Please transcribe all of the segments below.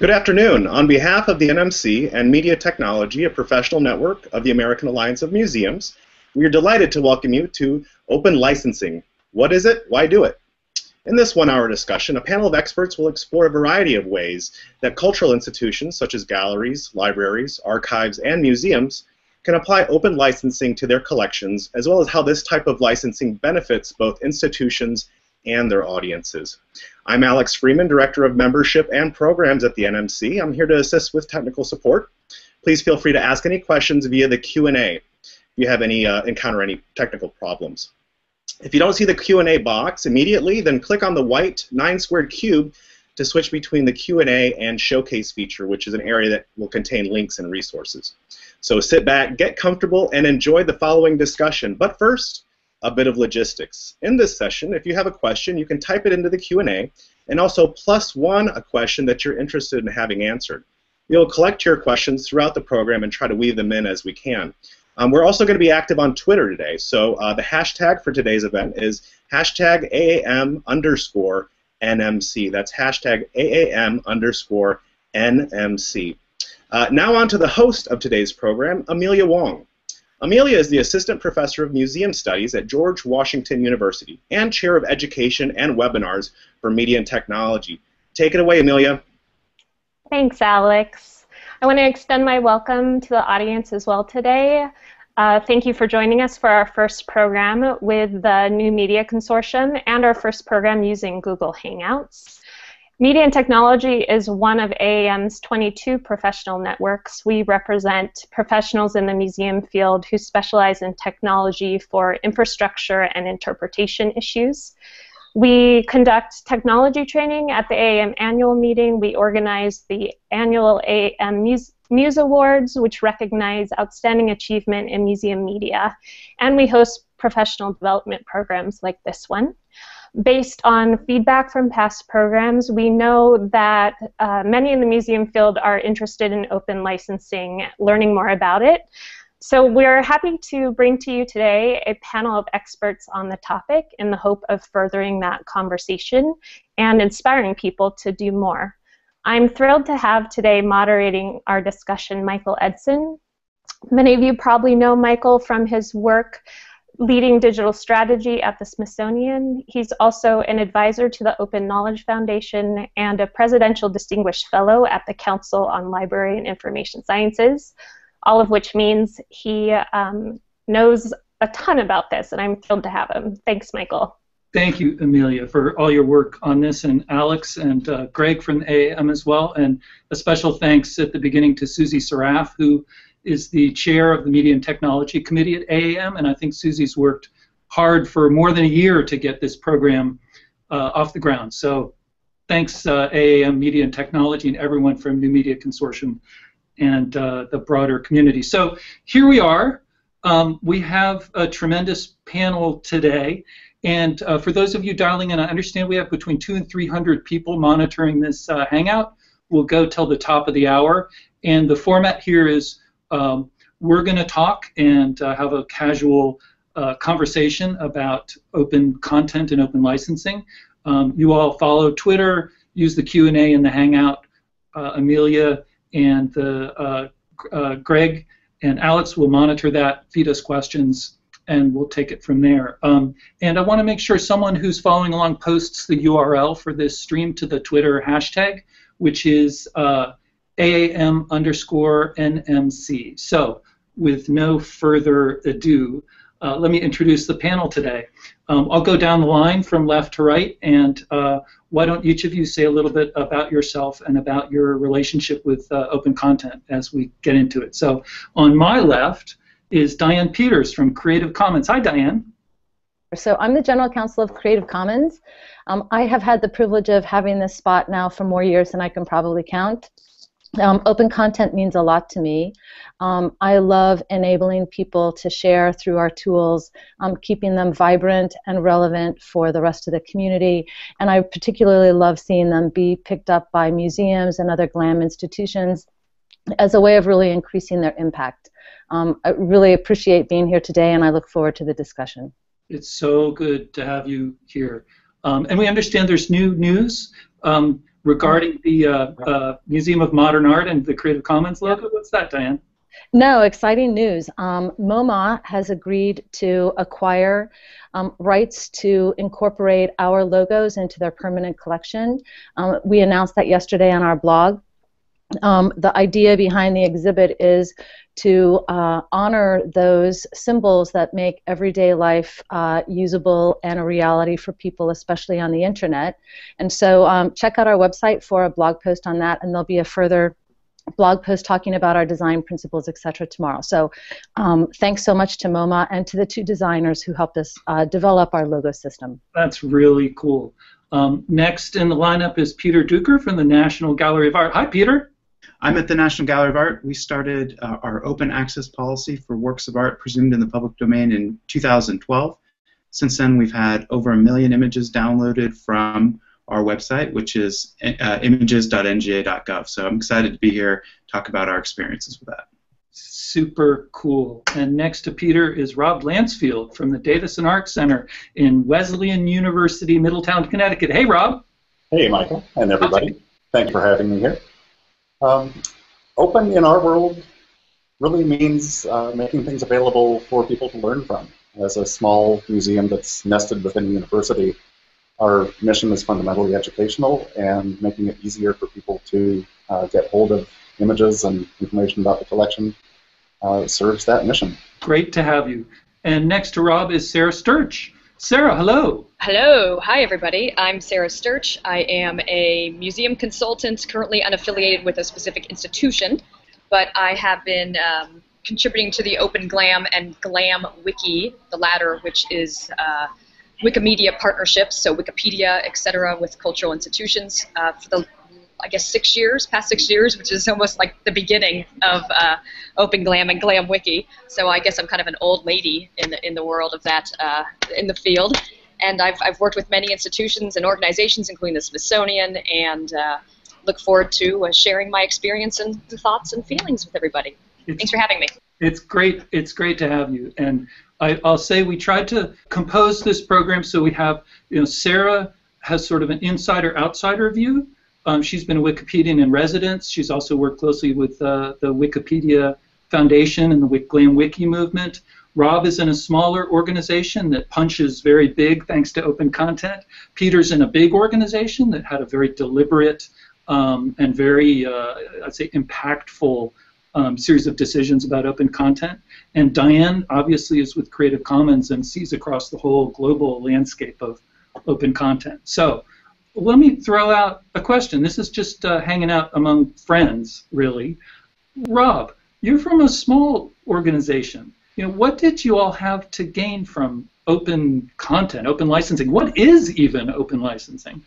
Good afternoon. On behalf of the NMC and Media Technology, a professional network of the American Alliance of Museums, we are delighted to welcome you to Open Licensing. What is it? Why do it? In this one-hour discussion, a panel of experts will explore a variety of ways that cultural institutions such as galleries, libraries, archives, and museums can apply open licensing to their collections, as well as how this type of licensing benefits both institutions and their audiences. I'm Alex Freeman, Director of Membership and Programs at the NMC. I'm here to assist with technical support. Please feel free to ask any questions via the Q&A if you have any uh, encounter any technical problems. If you don't see the Q&A box immediately, then click on the white 9 squared cube to switch between the Q&A and Showcase feature, which is an area that will contain links and resources. So sit back, get comfortable, and enjoy the following discussion. But first, a bit of logistics. In this session, if you have a question, you can type it into the Q&A, and also plus one a question that you're interested in having answered. We'll collect your questions throughout the program and try to weave them in as we can. Um, we're also going to be active on Twitter today, so uh, the hashtag for today's event is hashtag AAM underscore NMC. That's hashtag AAM underscore NMC. Uh, now on to the host of today's program, Amelia Wong. Amelia is the Assistant Professor of Museum Studies at George Washington University and Chair of Education and Webinars for Media and Technology. Take it away, Amelia. Thanks, Alex. I want to extend my welcome to the audience as well today. Uh, thank you for joining us for our first program with the New Media Consortium and our first program using Google Hangouts. Media and Technology is one of AAM's 22 professional networks. We represent professionals in the museum field who specialize in technology for infrastructure and interpretation issues. We conduct technology training at the AAM annual meeting. We organize the annual AAM Muse, Awards, which recognize outstanding achievement in museum media. And we host professional development programs like this one based on feedback from past programs, we know that uh, many in the museum field are interested in open licensing, learning more about it. So we're happy to bring to you today a panel of experts on the topic in the hope of furthering that conversation and inspiring people to do more. I'm thrilled to have today moderating our discussion Michael Edson. Many of you probably know Michael from his work leading digital strategy at the Smithsonian. He's also an advisor to the Open Knowledge Foundation and a Presidential Distinguished Fellow at the Council on Library and Information Sciences, all of which means he um, knows a ton about this, and I'm thrilled to have him. Thanks, Michael. Thank you, Amelia, for all your work on this, and Alex and uh, Greg from AAM as well, and a special thanks at the beginning to Susie Saraf, who is the chair of the Media and Technology Committee at AAM, and I think Susie's worked hard for more than a year to get this program uh, off the ground. So thanks, uh, AAM Media and Technology, and everyone from New Media Consortium and uh, the broader community. So here we are. Um, we have a tremendous panel today. And uh, for those of you dialing in, I understand we have between two and 300 people monitoring this uh, Hangout. We'll go till the top of the hour. And the format here is um, we're going to talk and uh, have a casual uh, conversation about open content and open licensing. Um, you all follow Twitter, use the Q&A in the Hangout. Uh, Amelia and the, uh, uh, Greg and Alex will monitor that, feed us questions, and we'll take it from there. Um, and I want to make sure someone who's following along posts the URL for this stream to the Twitter hashtag, which is uh, AAM underscore NMC. So, with no further ado, uh, let me introduce the panel today. Um, I'll go down the line from left to right, and uh, why don't each of you say a little bit about yourself and about your relationship with uh, open content as we get into it. So, on my left is Diane Peters from Creative Commons. Hi, Diane. So, I'm the General Counsel of Creative Commons. Um, I have had the privilege of having this spot now for more years than I can probably count. Um, open content means a lot to me. Um, I love enabling people to share through our tools, um, keeping them vibrant and relevant for the rest of the community. And I particularly love seeing them be picked up by museums and other GLAM institutions as a way of really increasing their impact. Um, I really appreciate being here today, and I look forward to the discussion. It's so good to have you here. Um, and we understand there's new news. Um, regarding the uh, uh, Museum of Modern Art and the Creative Commons logo. What's that, Diane? No, exciting news. Um, MoMA has agreed to acquire um, rights to incorporate our logos into their permanent collection. Um, we announced that yesterday on our blog. Um, the idea behind the exhibit is to uh, honor those symbols that make everyday life uh, usable and a reality for people, especially on the internet. And so um, check out our website for a blog post on that, and there'll be a further blog post talking about our design principles, etc. tomorrow. So um, thanks so much to MoMA and to the two designers who helped us uh, develop our logo system. That's really cool. Um, next in the lineup is Peter Dueker from the National Gallery of Art. Hi, Peter. I'm at the National Gallery of Art. We started uh, our open access policy for works of art presumed in the public domain in 2012. Since then, we've had over a million images downloaded from our website, which is uh, images.nga.gov. So I'm excited to be here, talk about our experiences with that. Super cool. And next to Peter is Rob Lancefield from the Davison Art Center in Wesleyan University, Middletown, Connecticut. Hey, Rob. Hey, Michael, and everybody. Thanks for having me here. Um, open in our world really means uh, making things available for people to learn from. As a small museum that's nested within a university, our mission is fundamentally educational and making it easier for people to uh, get hold of images and information about the collection uh, serves that mission. Great to have you. And next to Rob is Sarah Stierch. Sarah, hello. Hello. Hi, everybody. I'm Sarah Stierch. I am a museum consultant, currently unaffiliated with a specific institution, but I have been um, contributing to the Open Glam and Glam Wiki, the latter, which is uh, Wikimedia partnerships, so Wikipedia, etc., with cultural institutions uh, for the, I guess, six years, past six years, which is almost like the beginning of uh, Open Glam and Glam Wiki. So I guess I'm kind of an old lady in the in the world of that uh, in the field, and I've I've worked with many institutions and organizations, including the Smithsonian, and uh, look forward to uh, sharing my experience and thoughts and feelings with everybody. It's, Thanks for having me. It's great. It's great to have you and. I, will say we tried to compose this program so we have, you know, Sarah has sort of an insider-outsider view. Um, she's been a Wikipedian in residence. She's also worked closely with uh, the Wikipedia Foundation and the Glam Wiki movement. Rob is in a smaller organization that punches very big thanks to open content. Peter's in a big organization that had a very deliberate um, and very, uh, I'd say, impactful um, series of decisions about open content. And Diane obviously is with Creative Commons and sees across the whole global landscape of open content. So let me throw out a question. This is just uh, hanging out among friends, really. Rob, you're from a small organization. You know, what did you all have to gain from open content, open licensing? What is even open licensing?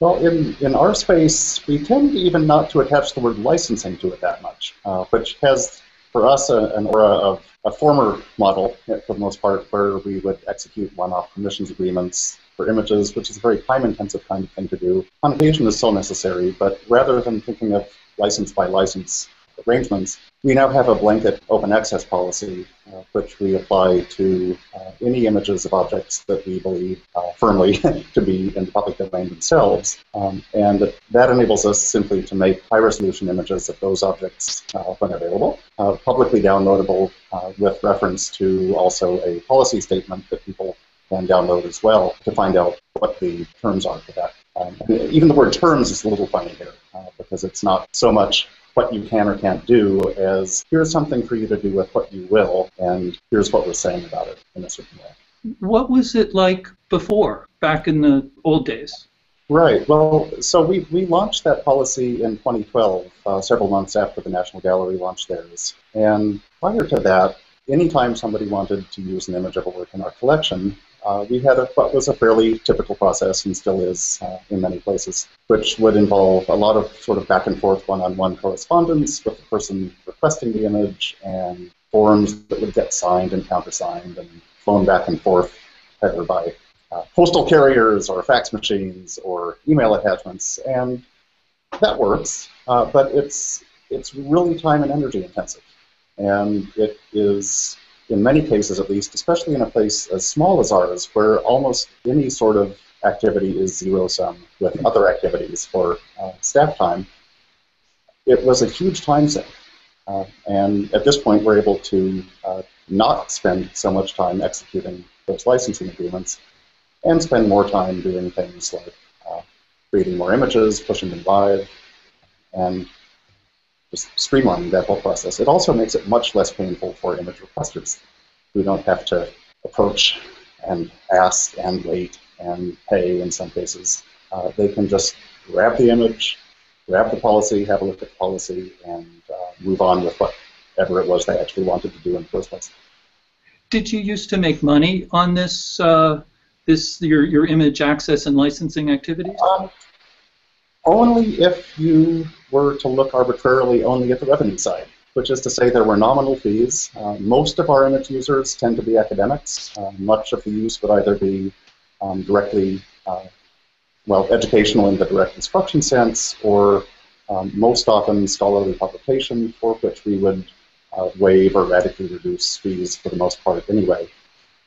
Well, in, in our space, we tend even not to attach the word licensing to it that much, uh, which has for us a, an aura of a former model, for the most part, where we would execute one-off permissions agreements for images, which is a very time-intensive kind of thing to do. On occasion is so necessary, but rather than thinking of license by license arrangements, we now have a blanket open access policy, uh, which we apply to uh, any images of objects that we believe uh, firmly to be in the public domain themselves. Um, and that enables us simply to make high resolution images of those objects uh, when available, uh, publicly downloadable uh, with reference to also a policy statement that people can download as well to find out what the terms are for that. Um, even the word terms is a little funny here because it's not so much what you can or can't do as here's something for you to do with what you will, and here's what we're saying about it in a certain way. What was it like before, back in the old days? Right. Well, so we, we launched that policy in 2012, uh, several months after the National Gallery launched theirs. And prior to that, anytime somebody wanted to use an image of a work in our collection, uh, we had a, what was a fairly typical process and still is uh, in many places, which would involve a lot of sort of back and forth one-on-one correspondence with the person requesting the image and forms that would get signed and countersigned and flown back and forth either by uh, postal carriers or fax machines or email attachments, and that works, uh, but it's it's really time and energy intensive, and it is in many cases at least, especially in a place as small as ours, where almost any sort of activity is zero sum with other activities for uh, staff time, it was a huge time sink. Uh, and at this point, we're able to uh, not spend so much time executing those licensing agreements and spend more time doing things like uh, creating more images, pushing them live, and just streamlining that whole process. It also makes it much less painful for image requesters who don't have to approach and ask and wait and pay in some cases. Uh, they can just grab the image, grab the policy, have a look at the policy, and uh, move on with whatever it was they actually wanted to do in the first place. Did you used to make money on this, uh, this your, your image access and licensing activities? Only if you were to look arbitrarily only at the revenue side, which is to say there were nominal fees. Uh, most of our image users tend to be academics. Uh, much of the use would either be um, directly, uh, well, educational in the direct instruction sense, or um, most often scholarly publication, for which we would uh, waive or radically reduce fees for the most part anyway.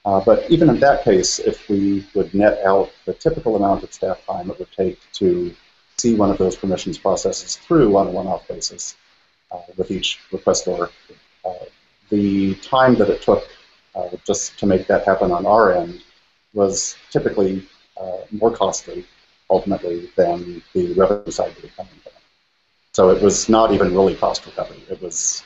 Uh, but even in that case, if we would net out the typical amount of staff time it would take to see one of those permissions processes through on a one-off basis uh, with each requestor, uh, the time that it took uh, just to make that happen on our end was typically uh, more costly, ultimately, than the revenue side would come in. So it was not even really cost recovery. It was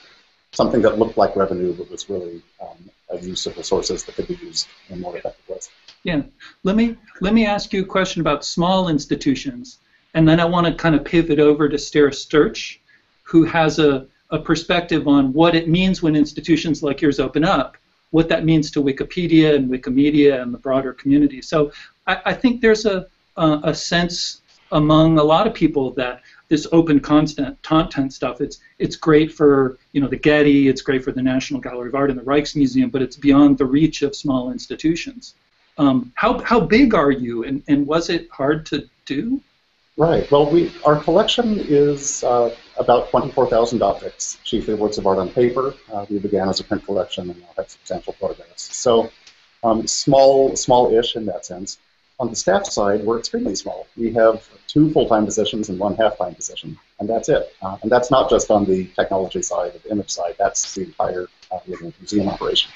something that looked like revenue, but was really um, a use of resources that could be used in more effective ways. Yeah. Let me let me ask you a question about small institutions, and then I want to kind of pivot over to Sarah Stierch, who has a, a perspective on what it means when institutions like yours open up, what that means to Wikipedia and Wikimedia and the broader community. So I, I think there's a, a, a sense among a lot of people that this open content content stuff it's it's great for you know the Getty it's great for the National Gallery of Art and the Rijksmuseum but it's beyond the reach of small institutions um, how how big are you and, and was it hard to do right well we our collection is uh, about 24,000 objects chiefly works of art on paper uh, we began as a print collection and now have substantial photographs so um, small small-ish in that sense on the staff side, we're extremely small. We have two full-time positions and one half-time position, and that's it. Uh, and that's not just on the technology side, the image side. That's the entire uh, museum operation.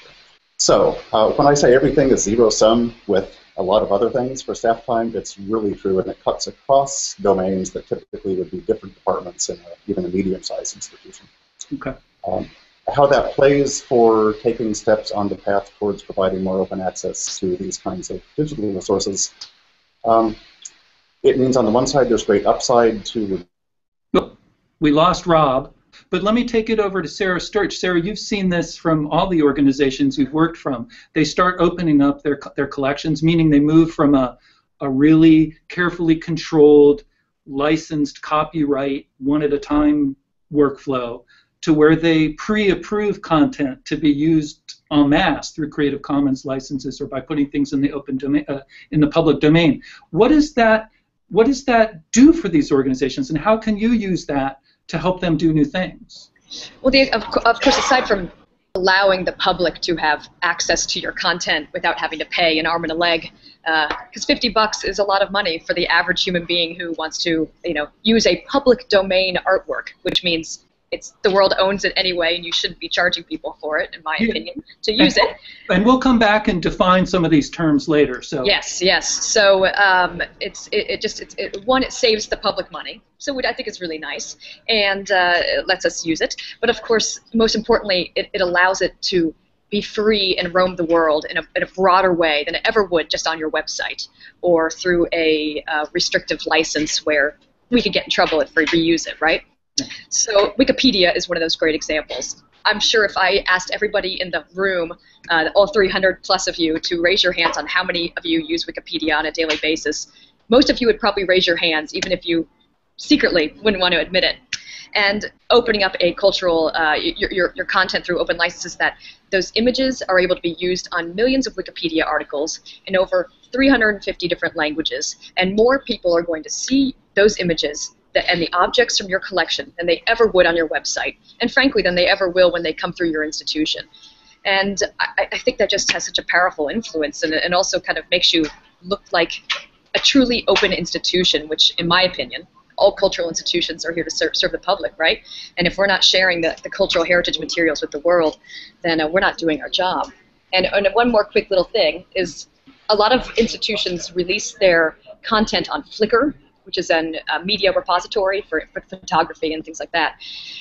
So uh, when I say everything is zero sum with a lot of other things for staff time, it's really true, and it cuts across domains that typically would be different departments in a, even a medium-sized institution. Okay. Um, how that plays for taking steps on the path towards providing more open access to these kinds of digital resources. Um, it means on the one side there's great upside to. We lost Rob, but let me take it over to Sarah Stierch. Sarah, you've seen this from all the organizations you've worked from. They start opening up their their collections, meaning they move from a a really carefully controlled, licensed copyright one at a time workflow to where they pre-approve content to be used en masse through Creative Commons licenses or by putting things in the open domain, uh, in the public domain. What does that what does that do for these organizations, and how can you use that to help them do new things? Well, the, of, of course, aside from allowing the public to have access to your content without having to pay an arm and a leg, because uh, 50 bucks is a lot of money for the average human being who wants to, you know, use a public domain artwork, which means it's the world owns it anyway, and you shouldn't be charging people for it, in my yeah. opinion, to use and, it. And we'll come back and define some of these terms later. So yes, yes. So um, it's it, it just it's it, one it saves the public money, so I think it's really nice, and uh, it lets us use it. But of course, most importantly, it, it allows it to be free and roam the world in a, in a broader way than it ever would just on your website or through a uh, restrictive license where we could get in trouble if we reuse it, right? So Wikipedia is one of those great examples. I'm sure if I asked everybody in the room, uh, all 300 plus of you, to raise your hands on how many of you use Wikipedia on a daily basis, most of you would probably raise your hands, even if you secretly wouldn't want to admit it. And opening up a cultural, uh, your, your, your content through open licenses that those images are able to be used on millions of Wikipedia articles in over 350 different languages. And more people are going to see those images the, and the objects from your collection than they ever would on your website, and frankly, than they ever will when they come through your institution. And I, I think that just has such a powerful influence, and, and also kind of makes you look like a truly open institution, which, in my opinion, all cultural institutions are here to serve, serve the public, right? And if we're not sharing the, the cultural heritage materials with the world, then uh, we're not doing our job. And, and one more quick little thing is a lot of institutions release their content on Flickr, which is a media repository for, for, photography and things like that.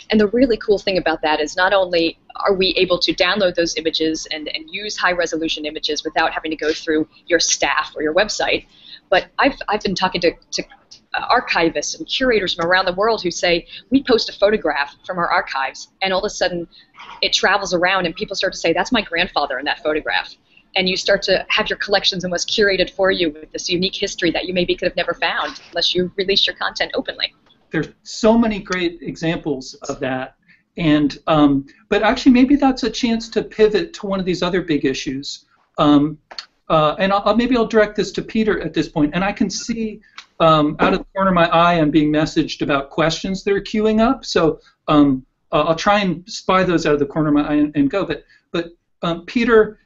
And the really cool thing about that is not only are we able to download those images and, and use high resolution images without having to go through your staff or your website, but I've, I've been talking to, to uh, archivists and curators from around the world who say we post a photograph from our archives and all of a sudden it travels around and people start to say that's my grandfather in that photograph and you start to have your collections and what's curated for you with this unique history that you maybe could have never found unless you released your content openly there's so many great examples of that and um, but actually maybe that's a chance to pivot to one of these other big issues um, uh, and I'll, maybe I'll direct this to Peter at this point. And I can see um, out of the corner of my eye, I'm being messaged about questions that are queuing up. So um, I'll try and spy those out of the corner of my eye and, and go. But, but um, Peter,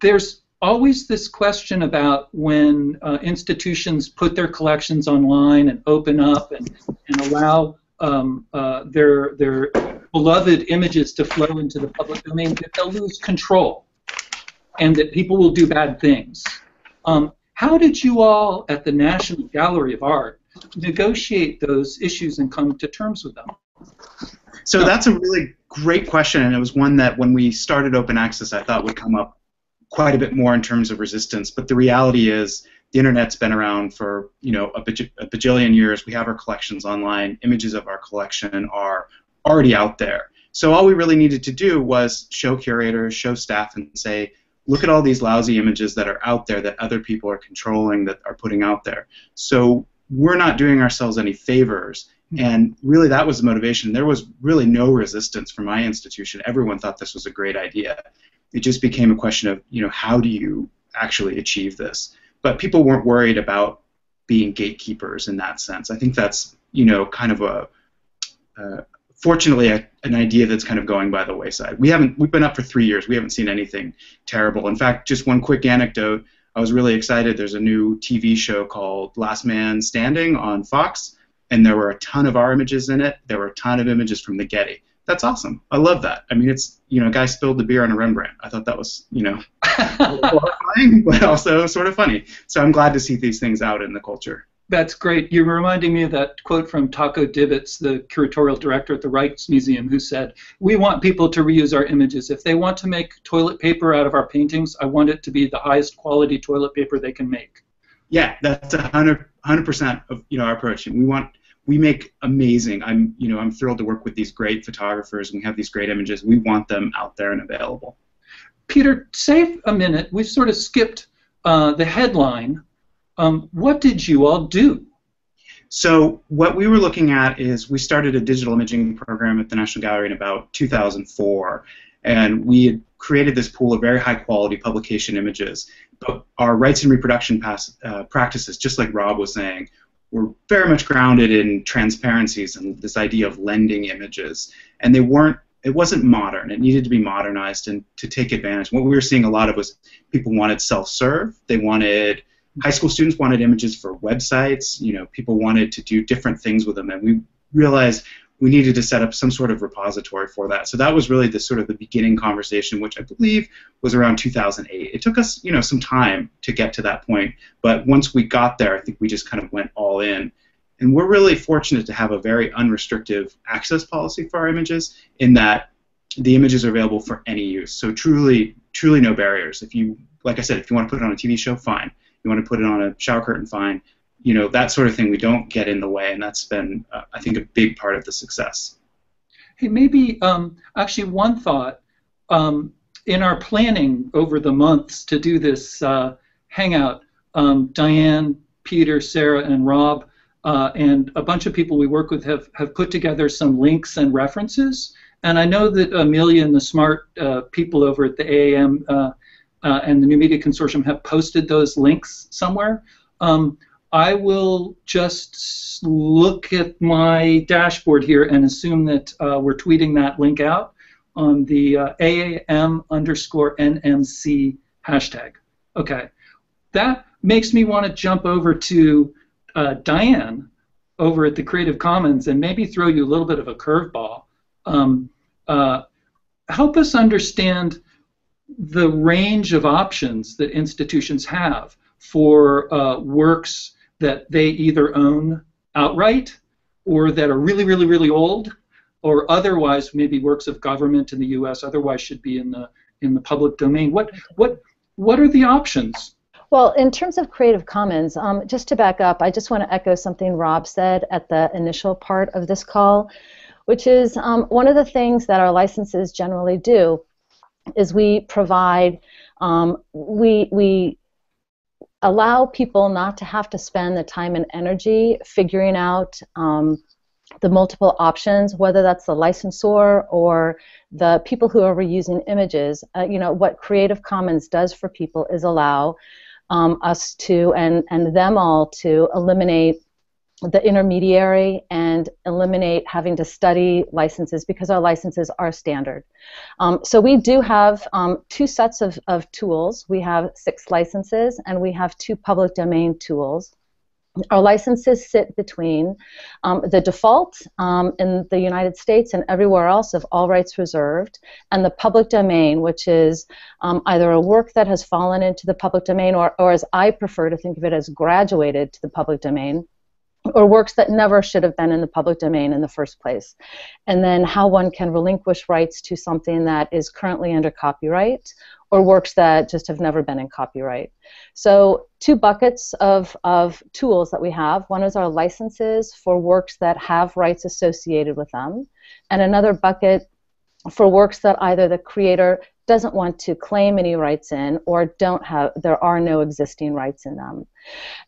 there's always this question about when uh, institutions put their collections online and open up and, and allow um, uh, their, their beloved images to flow into the public domain, that they'll lose control and that people will do bad things. Um, how did you all at the National Gallery of Art negotiate those issues and come to terms with them? So that's a really great question, and it was one that when we started open access, I thought would come up quite a bit more in terms of resistance. But the reality is, the internet's been around for you know a, baj- a bajillion years. We have our collections online. Images of our collection are already out there. So all we really needed to do was show curators, show staff, and say, look at all these lousy images that are out there that other people are controlling that are putting out there. So we're not doing ourselves any favors. Hmm. And really, that was the motivation. There was really no resistance from my institution. Everyone thought this was a great idea. It just became a question of, you know, how do you actually achieve this? But people weren't worried about being gatekeepers in that sense. I think that's, you know, kind of a, uh, fortunately a, an idea that's kind of going by the wayside. We haven't we've been up for three years. We haven't seen anything terrible. In fact, just one quick anecdote. I was really excited. There's a new TV show called Last Man Standing on Fox, and there were a ton of our images in it. There were a ton of images from the Getty. That's awesome. I love that. I mean, it's you know, a guy spilled the beer on a Rembrandt. I thought that was you know horrifying, but also sort of funny. So I'm glad to see these things out in the culture. That's great. You're reminding me of that quote from Taco Dibbits, the curatorial director at the Rijksmuseum, who said, We want people to reuse our images. If they want to make toilet paper out of our paintings, I want it to be the highest quality toilet paper they can make. Yeah, that's a hundred hundred percent of you know our approach. And we want we make amazing. I'm you know I'm thrilled to work with these great photographers. And we have these great images. We want them out there and available. Peter, save a minute. We've sort of skipped uh, the headline um, what did you all do? So what we were looking at is we started a digital imaging program at the National Gallery in about 2004, and we had created this pool of very high quality publication images. But our rights and reproduction pass, uh, practices, just like Rob was saying, were very much grounded in transparencies and this idea of lending images, and they weren't. It wasn't modern. It needed to be modernized and to take advantage. What we were seeing a lot of was people wanted self-serve. They wanted high school students wanted images for websites. You know, people wanted to do different things with them, and we realized we needed to set up some sort of repository for that. So that was really the sort of the beginning conversation, which I believe was around 2008. It took us, you know, some time to get to that point, but once we got there, I think we just kind of went all in. And we're really fortunate to have a very unrestrictive access policy for our images in that the images are available for any use. So truly, truly no barriers. If you, like I said, if you want to put it on a TV show, fine you want to put it on a shower curtain, fine. You know, that sort of thing, we don't get in the way, and that's been, uh, I think, a big part of the success. Hey, maybe um, actually one thought. Um, in our planning over the months to do this uh, hangout, um, Diane, Peter, Sarah, and Rob, uh, and a bunch of people we work with have, have put together some links and references. And I know that Amelia and the smart uh, people over at the AAM uh, uh, and the New Media Consortium have posted those links somewhere. Um, I will just look at my dashboard here and assume that uh, we're tweeting that link out on the uh, AAM underscore NMC hashtag. Okay. That makes me want to jump over to uh, Diane over at the Creative Commons and maybe throw you a little bit of a curveball. Um, uh, help us understand the range of options that institutions have for uh, works that they either own outright or that are really, really, really old or otherwise maybe works of government in the U.S. otherwise should be in the in the public domain. What what what are the options? Well, in terms of Creative Commons, um, just to back up, I just want to echo something Rob said at the initial part of this call, which is um, one of the things that our licenses generally do is we provide, um, we, we allow people not to have to spend the time and energy figuring out um, the multiple options, whether that's the licensor or the people who are reusing images. Uh, you know, what Creative Commons does for people is allow um, us to and, and them all to eliminate the intermediary and eliminate having to study licenses because our licenses are standard. Um, so we do have um, two sets of, of tools. We have six licenses and we have two public domain tools. Our licenses sit between um, the default um, in the United States and everywhere else of all rights reserved, and the public domain, which is um, either a work that has fallen into the public domain, or, or as I prefer to think of it, as graduated to the public domain or works that never should have been in the public domain in the first place. And then how one can relinquish rights to something that is currently under copyright or works that just have never been in copyright. So two buckets of, of tools that we have. One is our licenses for works that have rights associated with them, and another bucket for works that either the creator doesn't want to claim any rights in or don't have there are no existing rights in them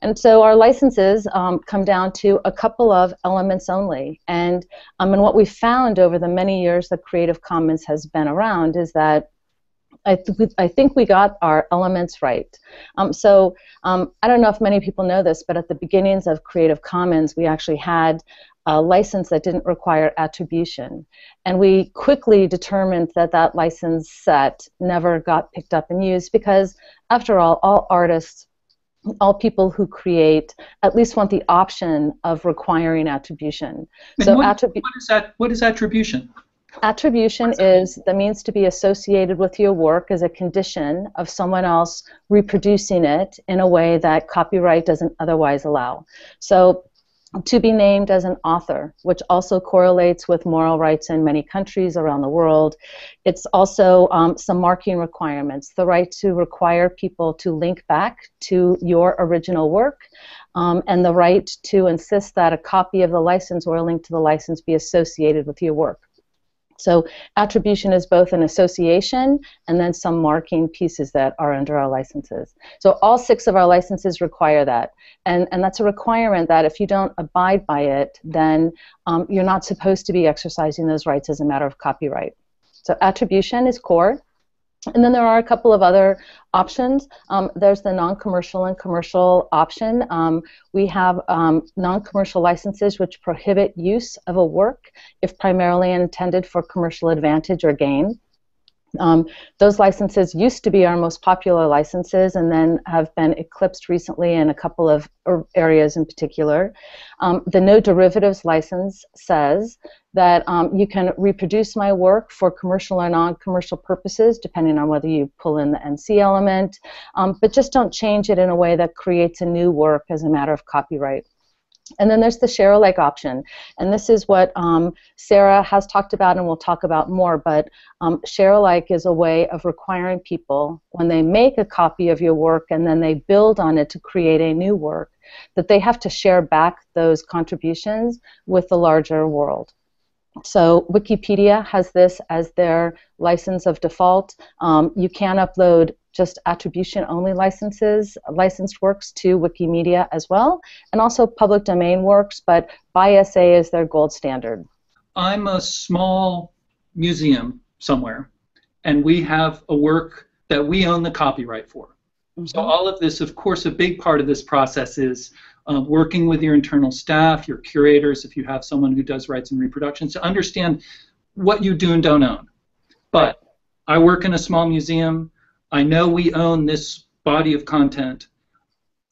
and so our licenses um, come down to a couple of elements only and um, and what we found over the many years that creative commons has been around is that I, th- I think we got our elements right. Um, so um, I don't know if many people know this, but at the beginnings of Creative Commons, we actually had a license that didn't require attribution. And we quickly determined that that license set never got picked up and used because, after all, all artists, all people who create at least want the option of requiring attribution. And so, what, attribu- what, is that, what is attribution? Attribution is the means to be associated with your work as a condition of someone else reproducing it in a way that copyright doesn't otherwise allow. So to be named as an author, which also correlates with moral rights in many countries around the world. It's also um, some marking requirements, the right to require people to link back to your original work, um, and the right to insist that a copy of the license or a link to the license be associated with your work. So attribution is both an association and then some marking pieces that are under our licenses. So all six of our licenses require that. And, and that's a requirement that if you don't abide by it, then um, you're not supposed to be exercising those rights as a matter of copyright. So attribution is core. And then there are a couple of other options. Um, there's the non-commercial and commercial option. Um, we have um, non-commercial licenses which prohibit use of a work if primarily intended for commercial advantage or gain. Um, those licenses used to be our most popular licenses and then have been eclipsed recently in a couple of er, areas in particular. Um, the no derivatives license says that um, you can reproduce my work for commercial or non-commercial purposes depending on whether you pull in the NC element, um, but just don't change it in a way that creates a new work as a matter of copyright. And then there's the share alike option. And this is what um, Sarah has talked about and we'll talk about more. But um, share alike is a way of requiring people, when they make a copy of your work and then they build on it to create a new work, that they have to share back those contributions with the larger world. So Wikipedia has this as their license of default. Um, you can upload just attribution only licenses, licensed works to Wikimedia as well, and also public domain works, but BY-SA is their gold standard. I'm a small museum somewhere, and we have a work that we own the copyright for. Mm-hmm. So all of this, of course, a big part of this process is uh, working with your internal staff, your curators, if you have someone who does rights and reproductions, to understand what you do and don't own. But I work in a small museum. I know we own this body of content.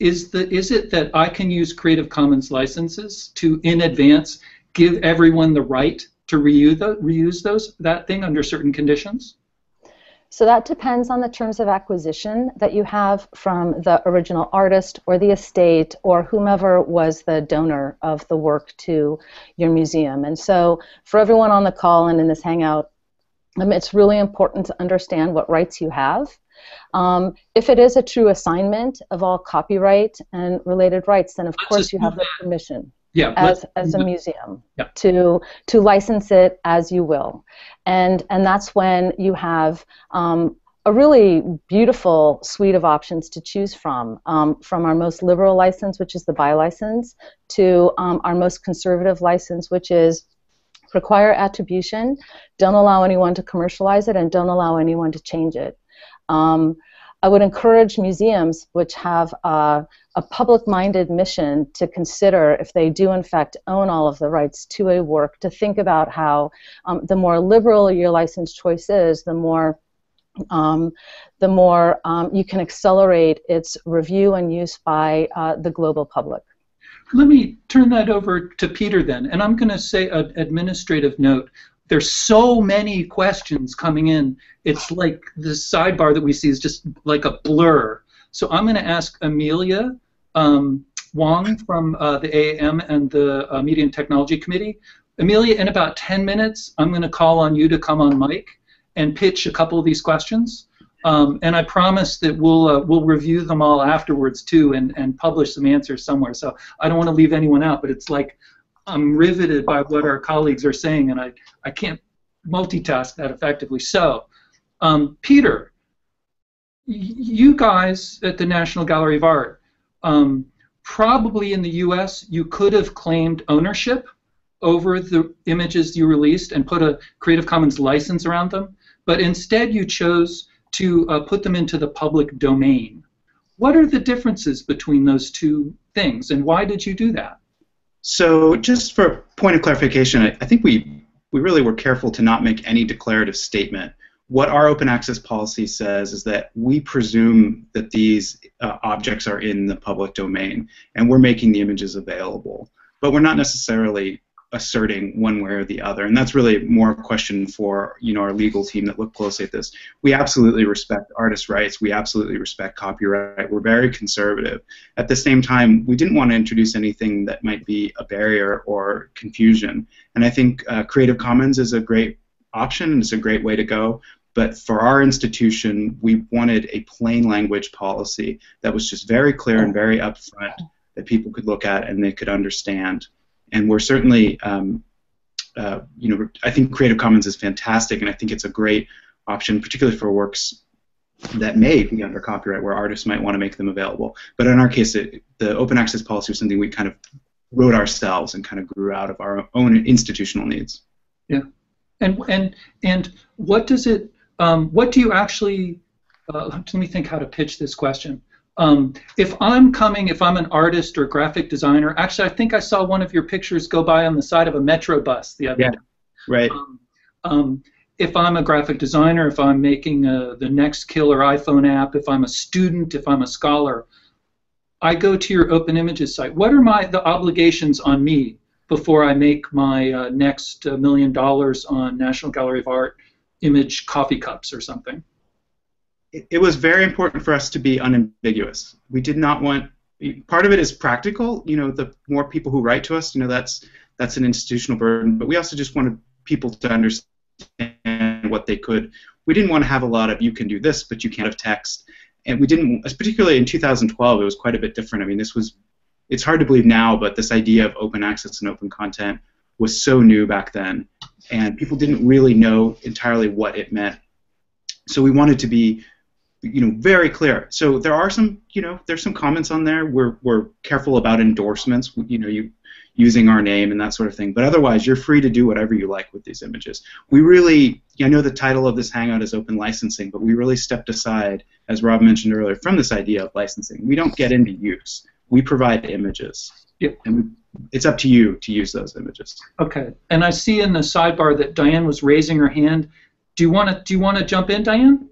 is the is it that I can use Creative Commons licenses to in advance give everyone the right to reuse, the, reuse those that thing under certain conditions? So that depends on the terms of acquisition that you have from the original artist or the estate or whomever was the donor of the work to your museum. And so for everyone on the call and in this hangout, um, it's really important to understand what rights you have. Um, if it is a true assignment of all copyright and related rights, then of Let's course you have the permission yeah, as, as a museum yeah. to to license it as you will, and and that's when you have um, a really beautiful suite of options to choose from, um, from our most liberal license, which is the BY license, to um, our most conservative license, which is require attribution, don't allow anyone to commercialize it, and don't allow anyone to change it. Um, I would encourage museums which have uh, a public-minded mission to consider if they do in fact own all of the rights to a work to think about how um, the more liberal your license choice is, the more um, the more um, you can accelerate its review and use by uh, the global public. Let me turn that over to Peter then, and I'm going to say an administrative note there's so many questions coming in. It's like the sidebar that we see is just like a blur. So I'm going to ask Amelia um, Wong from uh, the AAM and the uh, Media and Technology Committee. Amelia, in about 10 minutes, I'm going to call on you to come on mic and pitch a couple of these questions. Um, and I promise that we'll uh, we'll review them all afterwards too, and, and publish some answers somewhere. So I don't want to leave anyone out, but it's like I'm riveted by what our colleagues are saying, and I, I can't multitask that effectively. So, um, Peter, you guys at the National Gallery of Art, um, probably in the U.S., you could have claimed ownership over the images you released and put a Creative Commons license around them, but instead you chose to uh, put them into the public domain. What are the differences between those two things, and why did you do that? So just for a point of clarification, I, I think we we really were careful to not make any declarative statement. What our open access policy says is that we presume that these uh, objects are in the public domain, and we're making the images available. But we're not necessarily asserting one way or the other. And that's really more a question for you know our legal team that look closely at this. We absolutely respect artist rights. We absolutely respect copyright. We're very conservative. At the same time, we didn't want to introduce anything that might be a barrier or confusion. And I think uh, Creative Commons is a great option and it's a great way to go. But for our institution, we wanted a plain language policy that was just very clear and very upfront that people could look at and they could understand and we're certainly, um, uh, you know, I think Creative Commons is fantastic, and I think it's a great option, particularly for works that may be under copyright, where artists might want to make them available. But in our case, it, the open access policy was something we kind of wrote ourselves and kind of grew out of our own institutional needs. Yeah, and and and what does it? Um, what do you actually? Uh, let me think how to pitch this question. Um, if I'm coming, if I'm an artist or graphic designer, actually, I think I saw one of your pictures go by on the side of a metro bus the other yeah, day. Right. Um, um, if I'm a graphic designer, if I'm making a, the next killer iPhone app, if I'm a student, if I'm a scholar, I go to your Open Images site. What are my the obligations on me before I make my uh, next uh, million dollars on National Gallery of Art image coffee cups or something? It, was very important for us to be unambiguous. We did not want part of it is practical. You know, the more people who write to us, you know, that's that's an institutional burden. But we also just wanted people to understand what they could. We didn't want to have a lot of you can do this, but you can't have text. And we didn't, particularly in 2012, it was quite a bit different. I mean, this was, it's hard to believe now, but this idea of open access and open content was so new back then, and people didn't really know entirely what it meant. So we wanted to be you know very clear. So there are some you know there's some comments on there. We're, we're careful about endorsements you know you using our name and that sort of thing. But otherwise you're free to do whatever you like with these images. We really i know the title of this hangout is open licensing but we really stepped aside as rob mentioned earlier from this idea of licensing. We don't get into use. We provide images. Yep. and we, it's up to you to use those images. Okay. And i see in the sidebar that diane was raising her hand. Do you want to do you want to jump in diane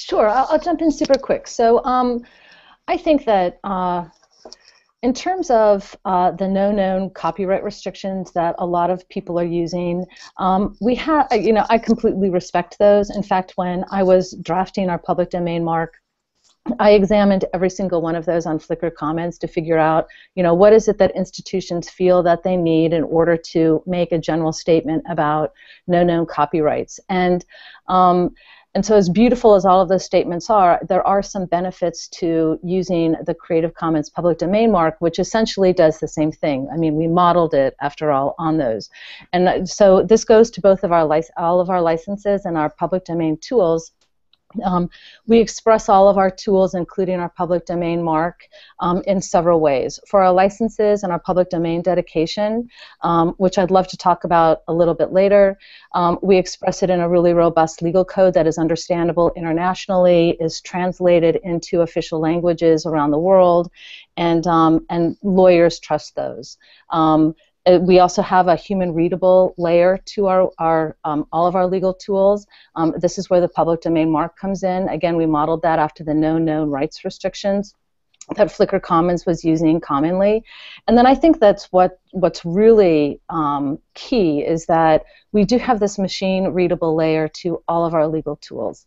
Sure, I'll, I'll, jump in super quick. So um, I think that uh, in terms of uh, the no known copyright restrictions that a lot of people are using, um, we have, you know, I completely respect those. In fact, when I was drafting our public domain mark, I examined every single one of those on Flickr Commons to figure out, you know, what is it that institutions feel that they need in order to make a general statement about no known copyrights. And um, and so, as beautiful as all of those statements are, there are some benefits to using the Creative Commons public domain mark, which essentially does the same thing. I mean, we modeled it, after all, on those. And so, this goes to both of our all of our licenses and our public domain tools. Um, we express all of our tools, including our public domain mark, um, in several ways. For our licenses and our public domain dedication, um, which I'd love to talk about a little bit later, um, we express it in a really robust legal code that is understandable internationally, is translated into official languages around the world, and, um, and lawyers trust those. Uh, we also have a human readable layer to our, our um, all of our legal tools. Um, this is where the public domain mark comes in. Again, we modeled that after the no known rights restrictions that Flickr Commons was using commonly. And then I think that's what what's really um, key is that we do have this machine readable layer to all of our legal tools.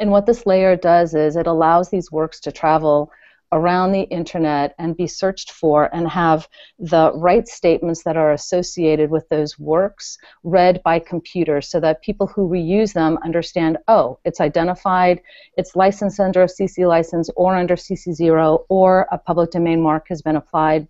And what this layer does is it allows these works to travel around the internet and be searched for and have the right statements that are associated with those works read by computers so that people who reuse them understand oh, it's identified, it's licensed under a CC license or under CC0 or a public domain mark has been applied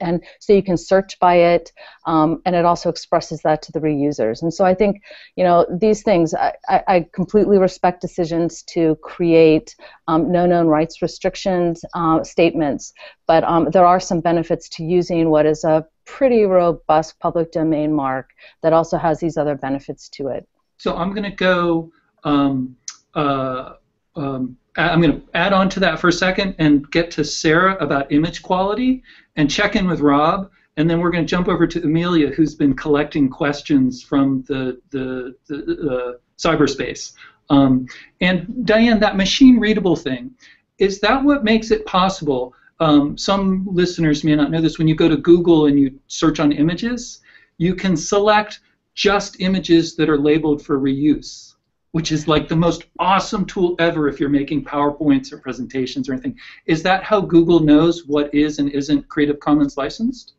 and so you can search by it um, and it also expresses that to the reusers. And so i think you know these things i, I completely respect decisions to create um, no known rights restrictions uh, statements. But um, there are some benefits to using what is a pretty robust public domain mark that also has these other benefits to it. So i'm going to go um, uh, um, I'm going to add on to that for a second and get to Sarah about image quality and check in with Rob. And then we're going to jump over to Amelia, who's been collecting questions from the, the, the uh, cyberspace. Um, and Diane, that machine readable thing, is that what makes it possible? Um, some listeners may not know this. When you go to Google and you search on images, you can select just images that are labeled for reuse which is like the most awesome tool ever if you're making PowerPoints or presentations or anything. Is that how Google knows what is and isn't Creative Commons licensed?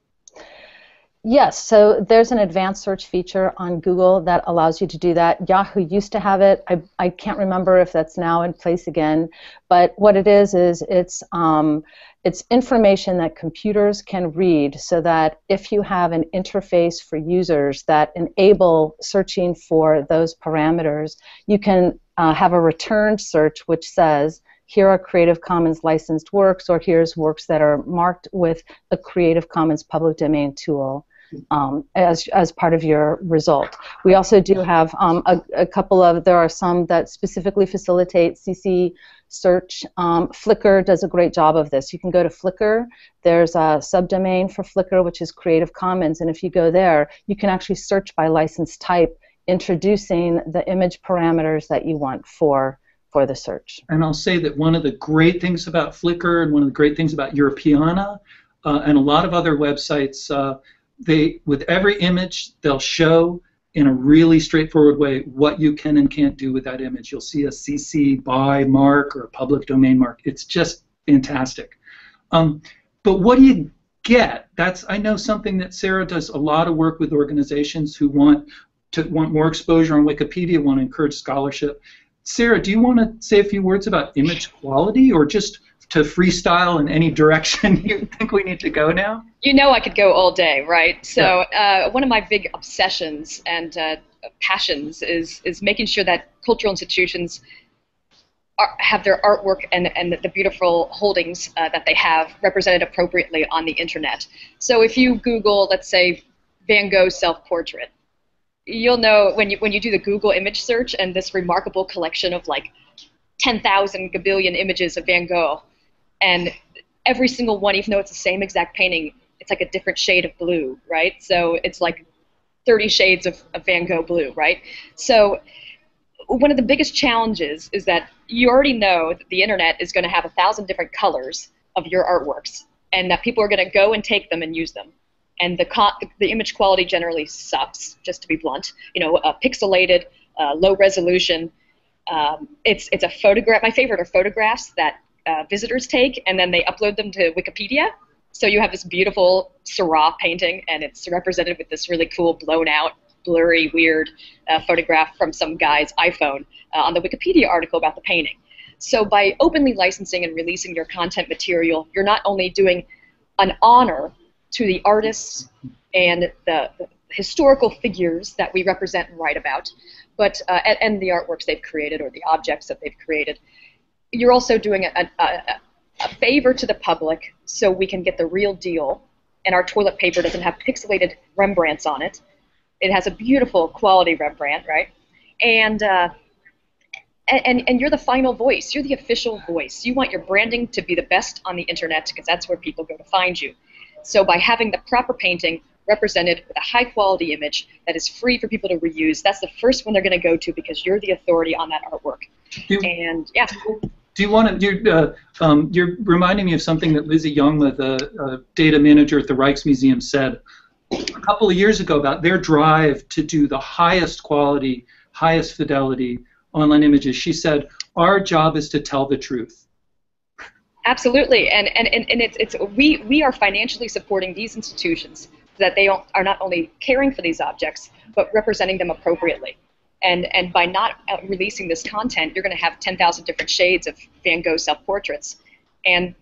Yes, so there's an advanced search feature on Google that allows you to do that. Yahoo used to have it. I, I can't remember if that's now in place again, but what it is is it's um, it's information that computers can read so that if you have an interface for users that enable searching for those parameters, you can uh, have a returned search which says here are Creative Commons licensed works, or here's works that are marked with a Creative Commons public domain tool um, as, as part of your result. We also do have um, a, a, couple of, there are some that specifically facilitate CC search. Um, Flickr does a great job of this. You can go to Flickr, there's a subdomain for Flickr which is Creative Commons, and if you go there, you can actually search by license type, introducing the image parameters that you want for for the search. And I'll say that one of the great things about Flickr and one of the great things about Europeana uh, and a lot of other websites uh, they with every image they'll show in a really straightforward way what you can and can't do with that image. You'll see a CC by mark or a public domain mark. It's just fantastic. Um, but what do you get? That's I know something that Sarah does a lot of work with organizations who want to want more exposure on Wikipedia, want to encourage scholarship. Sarah, do you want to say a few words about image quality or just to freestyle in any direction you think we need to go now? You know, I could go all day, right? So, uh, one of my big obsessions and uh, passions is is making sure that cultural institutions are, have their artwork and, and the beautiful holdings uh, that they have represented appropriately on the internet. So, if you Google, let's say, Van Gogh self-portrait, you'll know when you when you do the Google image search and this remarkable collection of like 10,000 gabillion images of Van Gogh and every single one, even though it's the same exact painting, it's like a different shade of blue, right? So it's like 30 shades of, of Van Gogh blue, right? So one of the biggest challenges is that you already know that the internet is going to have a thousand different colors of your artworks, and that people are going to go and take them and use them. And the co- the image quality generally sucks, just to be blunt. You know, uh, pixelated, uh, low resolution. Um, it's it's a photograph. My favorite are photographs that uh, visitors take, and then they upload them to Wikipedia. So you have this beautiful Seurat painting, and it's represented with this really cool blown out blurry, weird uh, photograph from some guy's iPhone uh, on the Wikipedia article about the painting. So by openly licensing and releasing your content material, you're not only doing an honor to the artists and the, the historical figures that we represent and write about, but uh, and, and, the artworks they've created or the objects that they've created. You're also doing a, a, a favor to the public so we can get the real deal and our toilet paper doesn't have pixelated Rembrandts on it it has a beautiful quality Rembrandt, right? And, uh, and, and you're the final voice. You're the official voice. You want your branding to be the best on the internet because that's where people go to find you. So by having the proper painting represented with a high quality image that is free for people to reuse, that's the first one they're going to go to because you're the authority on that artwork. Do, and yeah. Do you want to? You're, uh, um, you're reminding me of something that Lizzie Jongma, the uh, data manager at the Rijksmuseum, said a couple of years ago about their drive to do the highest quality, highest fidelity online images. She said, "Our job is to tell the truth." Absolutely, and and, and, and it's, it's we we are financially supporting these institutions so that they are not only caring for these objects but representing them appropriately. And and by not releasing this content, you're going to have 10,000 different shades of Van Gogh self-portraits, and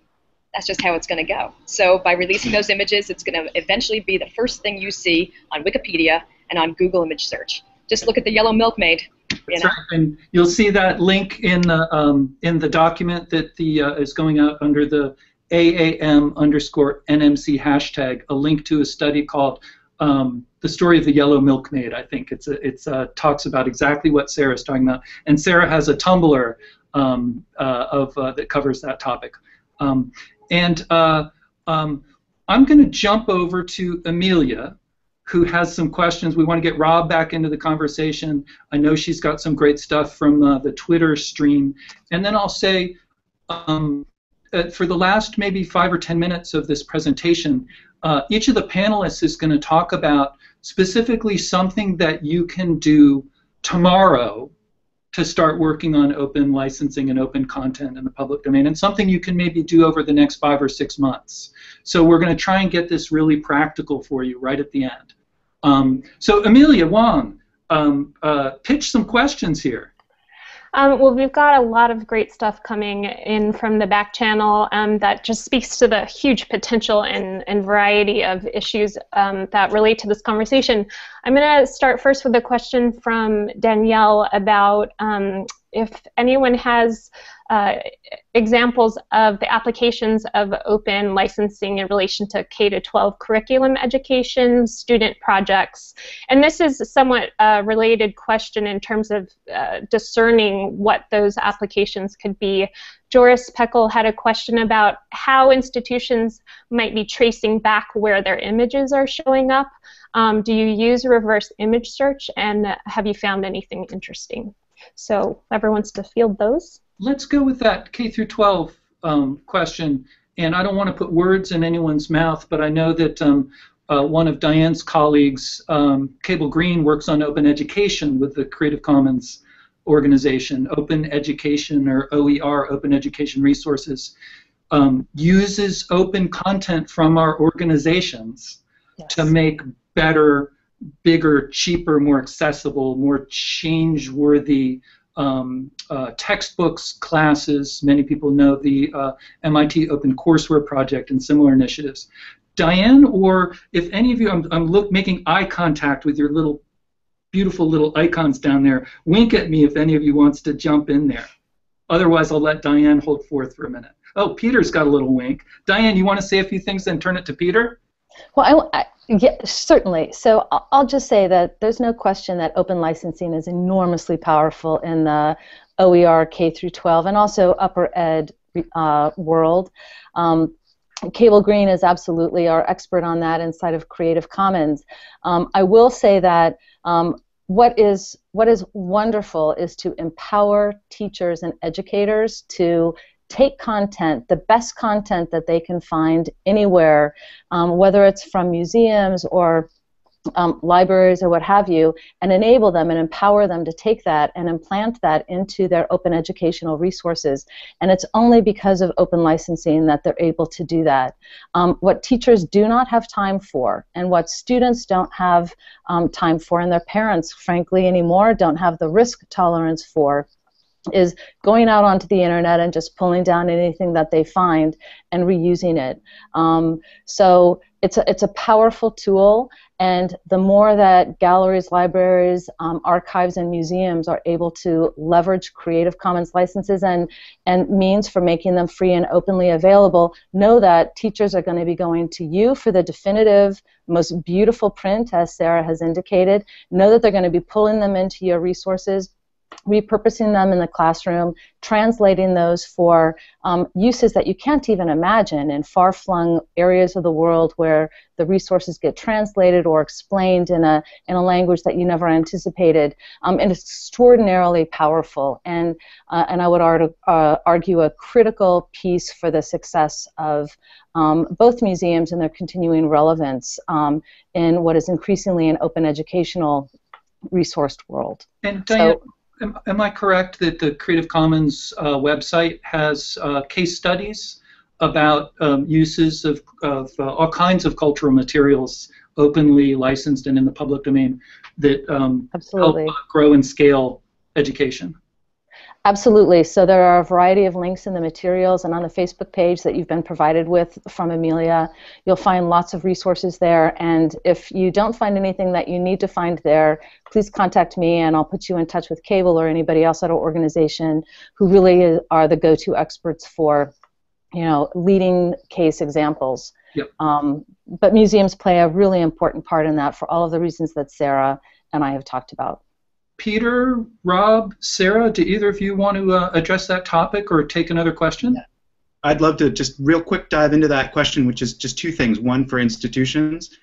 that's just how it's going to go. So by releasing those images, it's going to eventually be the first thing you see on Wikipedia and on Google image search. Just look at the yellow milkmaid. You know? right. And you'll see that link in the um, in the document that the uh, is going out under the AAM underscore NMC hashtag. A link to a study called um, "The Story of the Yellow Milkmaid." I think it's a, it's uh, talks about exactly what Sarah's talking about. And Sarah has a Tumblr um, uh, of uh, that covers that topic. Um, and uh, um, I'm going to jump over to Amelia, who has some questions. We want to get Rob back into the conversation. I know she's got some great stuff from uh, the Twitter stream. And then I'll say, um, uh, for the last maybe five or ten minutes of this presentation, uh, each of the panelists is going to talk about specifically something that you can do tomorrow to start working on open licensing and open content in the public domain and something you can maybe do over the next five or six months. So we're going to try and get this really practical for you right at the end. Um, so Amelia Wong, um, uh, pitch some questions here. Um, well, we've got a lot of great stuff coming in from the back channel um, that just speaks to the huge potential and, and variety of issues um, that relate to this conversation. I'm going to start first with a question from Danielle about um, if anyone has uh, examples of the applications of open licensing in relation to K to 12 curriculum education, student projects, and this is a somewhat uh, related question in terms of uh, discerning what those applications could be. Joris Pekel had a question about how institutions might be tracing back where their images are showing up. Um, do you use reverse image search, and have you found anything interesting? So, whoever wants to field those let's go with that K through 12 um, question. And I don't want to put words in anyone's mouth, but I know that um, uh, one of Diane's colleagues, um, Cable Green, works on open education with the Creative Commons organization, Open Education or OER, Open Education Resources, um, uses open content from our organizations yes. to make better, bigger, cheaper, more accessible, more change-worthy um, uh, textbooks, classes. Many people know the uh, MIT Open Courseware Project and similar initiatives. Diane, or if any of you, I'm, I'm look, making eye contact with your little beautiful little icons down there. Wink at me if any of you wants to jump in there. Otherwise, I'll let Diane hold forth for a minute. Oh, Peter's got a little wink. Diane, you want to say a few things, then turn it to Peter? Well, I yeah, certainly. So I'll just say that there's no question that open licensing is enormously powerful in the OER K through 12 and also upper ed uh, world. Um, Cable Green is absolutely our expert on that inside of Creative Commons. Um, I will say that um, what is what is wonderful is to empower teachers and educators to take content, the best content that they can find anywhere, um, whether it's from museums or um, libraries or what have you, and enable them and empower them to take that and implant that into their open educational resources. And it's only because of open licensing that they're able to do that. Um, what teachers do not have time for, and what students don't have um, time for, and their parents, frankly, anymore don't have the risk tolerance for, is going out onto the internet and just pulling down anything that they find and reusing it. Um, so it's a, it's a powerful tool, and the more that galleries, libraries, um, archives, and museums are able to leverage Creative Commons licenses and, and means for making them free and openly available, know that teachers are going to be going to you for the definitive, most beautiful print, as Sarah has indicated. Know that they're going to be pulling them into your resources repurposing them in the classroom, translating those for um, uses that you can't even imagine in far flung areas of the world where the resources get translated or explained in a, in a language that you never anticipated. Um, and it's extraordinarily powerful and, uh, and I would ar- uh, argue a critical piece for the success of um, both museums and their continuing relevance um, in what is increasingly an open educational resourced world. And Diane, so, am, am I correct that the Creative Commons uh, website has uh, case studies about um, uses of, of uh, all kinds of cultural materials openly licensed and in the public domain that um, help grow and scale education? Absolutely. So there are a variety of links in the materials and on the Facebook page that you've been provided with from Amelia. You'll find lots of resources there. And if you don't find anything that you need to find there, please contact me and I'll put you in touch with Cable or anybody else at our organization who really are the go-to experts for, you know, leading case examples. Yep. Um, but museums play a really important part in that for all of the reasons that Sarah and I have talked about. Peter, Rob, Sarah, do either of you want to uh, address that topic or take another question? I'd love to just real quick dive into that question, which is just two things. One for institutions,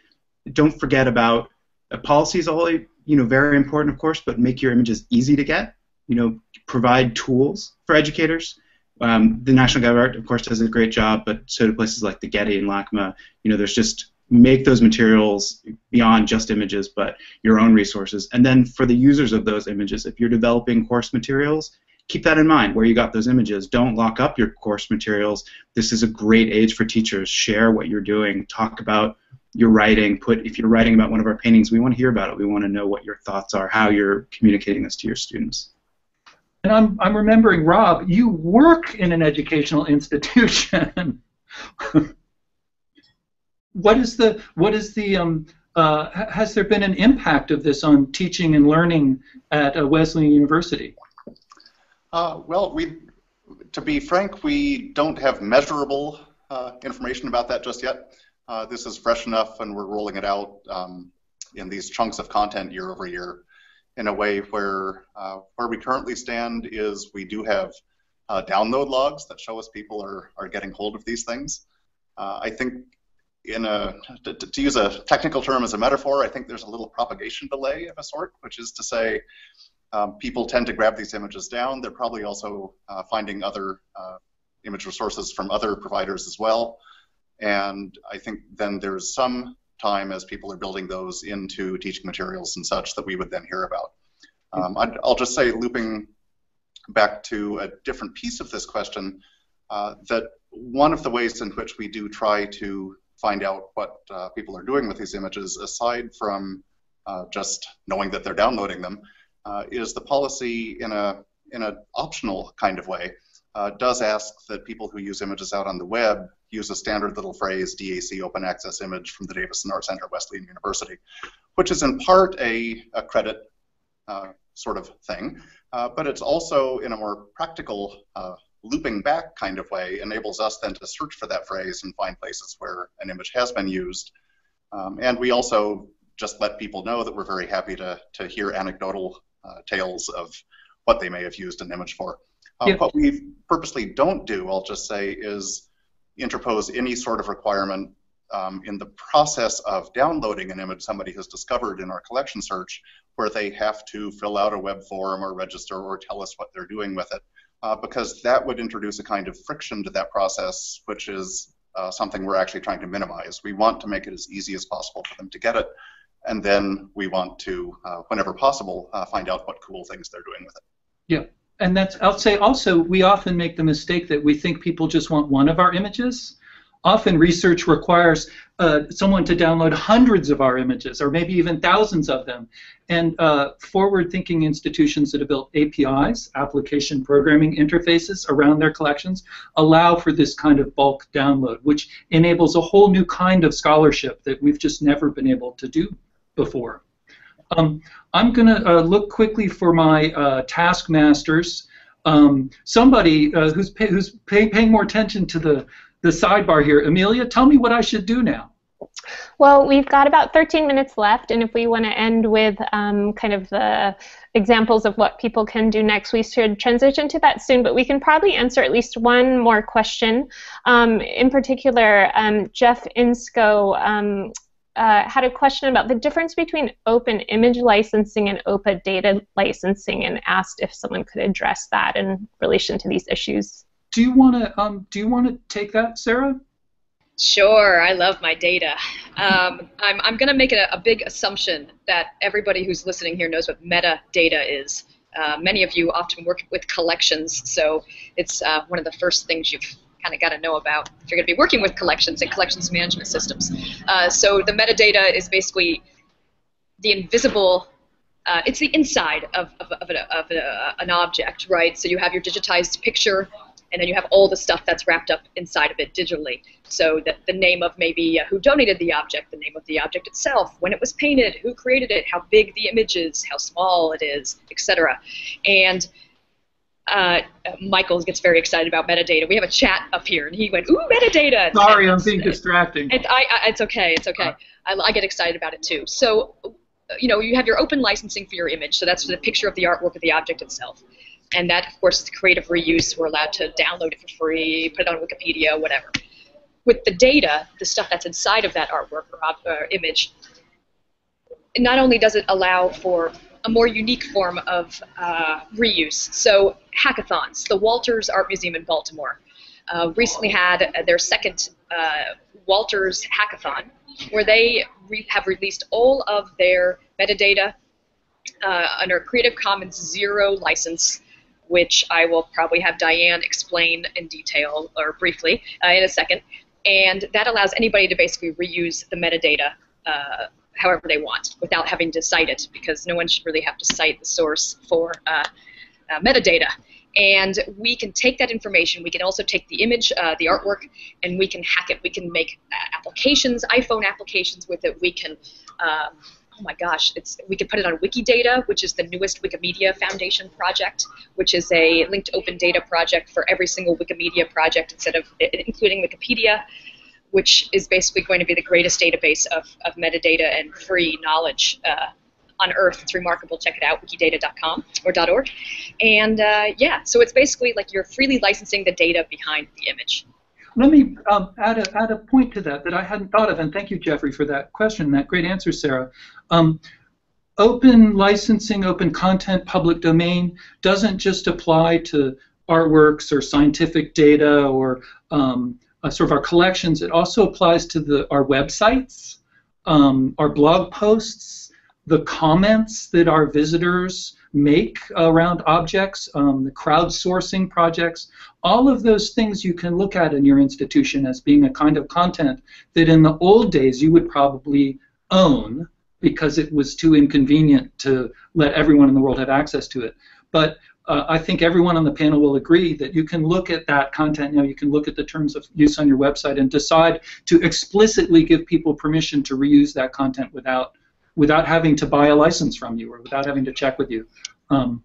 don't forget about uh, policies. All you know, very important, of course, but make your images easy to get. You know, provide tools for educators. Um, the National Gallery of Art, of course, does a great job, but so do places like the Getty and LACMA. You know, there's just make those materials beyond just images, but your own resources. And then for the users of those images, if you're developing course materials, keep that in mind where you got those images. Don't lock up your course materials. This is a great age for teachers. Share what you're doing. Talk about your writing. Put if you're writing about one of our paintings, we want to hear about it. We want to know what your thoughts are, how you're communicating this to your students. And I'm, I'm remembering, Rob, you work in an educational institution. What is the what is the um, uh, has there been an impact of this on teaching and learning at uh, Wesleyan University? Uh, well, we, to be frank, we don't have measurable uh, information about that just yet. Uh, this is fresh enough, and we're rolling it out um, in these chunks of content year over year in a way where uh, where we currently stand is we do have download logs that show us people are, are getting hold of these things. I think in a to, to, use a technical term as a metaphor, I think there's a little propagation delay of a sort, which is to say um, people tend to grab these images down. They're probably also uh, finding other uh, image resources from other providers as well. And I think then there's some time as people are building those into teaching materials and such that we would then hear about. Um, i will just say, looping back to a different piece of this question, uh, that one of the ways in which we do try to find out what uh, people are doing with these images, aside from uh, just knowing that they're downloading them, uh, is the policy in a in an optional kind of way uh, does ask that people who use images out on the web use a standard little phrase DAC open access image from the Davison Art Center, Wesleyan University, which is in part a, a credit uh, sort of thing, uh, but it's also in a more practical looping back kind of way enables us then to search for that phrase and find places where an image has been used. Um, and we also just let people know that we're very happy to, to hear anecdotal uh, tales of what they may have used an image for. Uh, What we purposely don't do, I'll just say, is interpose any sort of requirement um, in the process of downloading an image somebody has discovered in our collection search where they have to fill out a web form or register or tell us what they're doing with it, uh, because that would introduce a kind of friction to that process, which is uh, something we're actually trying to minimize. We want to make it as easy as possible for them to get it, and then we want to, uh, whenever possible, uh, find out what cool things they're doing with it. Yeah, and that's I'll say also we often make the mistake that we think people just want one of our images. Often research requires uh, someone to download hundreds of our images, or maybe even thousands of them. And uh, forward-thinking institutions that have built APIs, application programming interfaces around their collections, allow for this kind of bulk download, which enables a whole new kind of scholarship that we've just never been able to do before. Um, I'm going to uh, look quickly for my uh, taskmasters. Um, somebody uh, who's, pay, who's pay, paying more attention to the, the sidebar here. Amelia, tell me what I should do now. Well, we've got about 13 minutes left, and if we want to end with um, kind of the examples of what people can do next, we should transition to that soon, but we can probably answer at least one more question. Um, in particular, um, Jeff Inscho um, uh, had a question about the difference between open image licensing and open data licensing and asked if someone could address that in relation to these issues. Do you want to um, do you want to take that, Sarah? Sure, I love my data. Um, I'm, I'm going to make a, a, big assumption that everybody who's listening here knows what metadata is. Uh, many of you often work with collections, so it's uh, one of the first things you've kind of got to know about if you're going to be working with collections and collections management systems. Uh, so the metadata is basically the invisible. Uh, it's the inside of, of, of, a, of a, an object, right? So you have your digitized picture, and then you have all the stuff that's wrapped up inside of it digitally. So that the name of maybe uh, who donated the object, the name of the object itself, when it was painted, who created it, how big the image is, how small it is, etc. And uh, Michael gets very excited about metadata. We have a chat up here, and he went, "Ooh, metadata!" Sorry, I'm being distracting. It, I, I, it's okay. It's okay. I, I, get excited about it too. So, you know, you have your open licensing for your image. So that's for the picture of the artwork of the object itself, and that, of course, is creative reuse. We're allowed to download it for free, put it on Wikipedia, whatever. With the data, the stuff that's inside of that artwork or, or image, not only does it allow for a more unique form of uh, reuse. So hackathons. The Walters Art Museum in Baltimore uh, recently had their second uh, Walters hackathon, where they re- have released all of their metadata uh, under Creative Commons Zero license, which I will probably have Diane explain in detail or briefly uh, in a second. And that allows anybody to basically reuse the metadata uh, however they want without having to cite it because no one should really have to cite the source for uh, uh, metadata. And we can take that information, we can also take the image, uh, the artwork, and we can hack it. We can make uh, applications, iPhone applications with it. We can, um, oh my gosh, it's, we could put it on Wikidata, which is the newest Wikimedia Foundation project, which is a linked open data project for every single Wikimedia project instead of including Wikipedia which is basically going to be the greatest database of, of metadata and free knowledge uh, on Earth. It's remarkable. Check it out, wikidata.com or .org. And uh, yeah, so it's basically like you're freely licensing the data behind the image. Let me um, add, a, add a point to that that I hadn't thought of, and thank you, Jeffrey, for that question, that great answer, Sarah. Um, open licensing, open content, public domain doesn't just apply to artworks or scientific data or um, uh, sort of our collections. It also applies to the our websites, um, our blog posts, the comments that our visitors make around objects, um, the crowdsourcing projects. All of those things you can look at in your institution as being a kind of content that in the old days you would probably own because it was too inconvenient to let everyone in the world have access to it. But uh, I think everyone on the panel will agree that you can look at that content now, you can look at the terms of use on your website and decide to explicitly give people permission to reuse that content without without having to buy a license from you or without having to check with you. Um,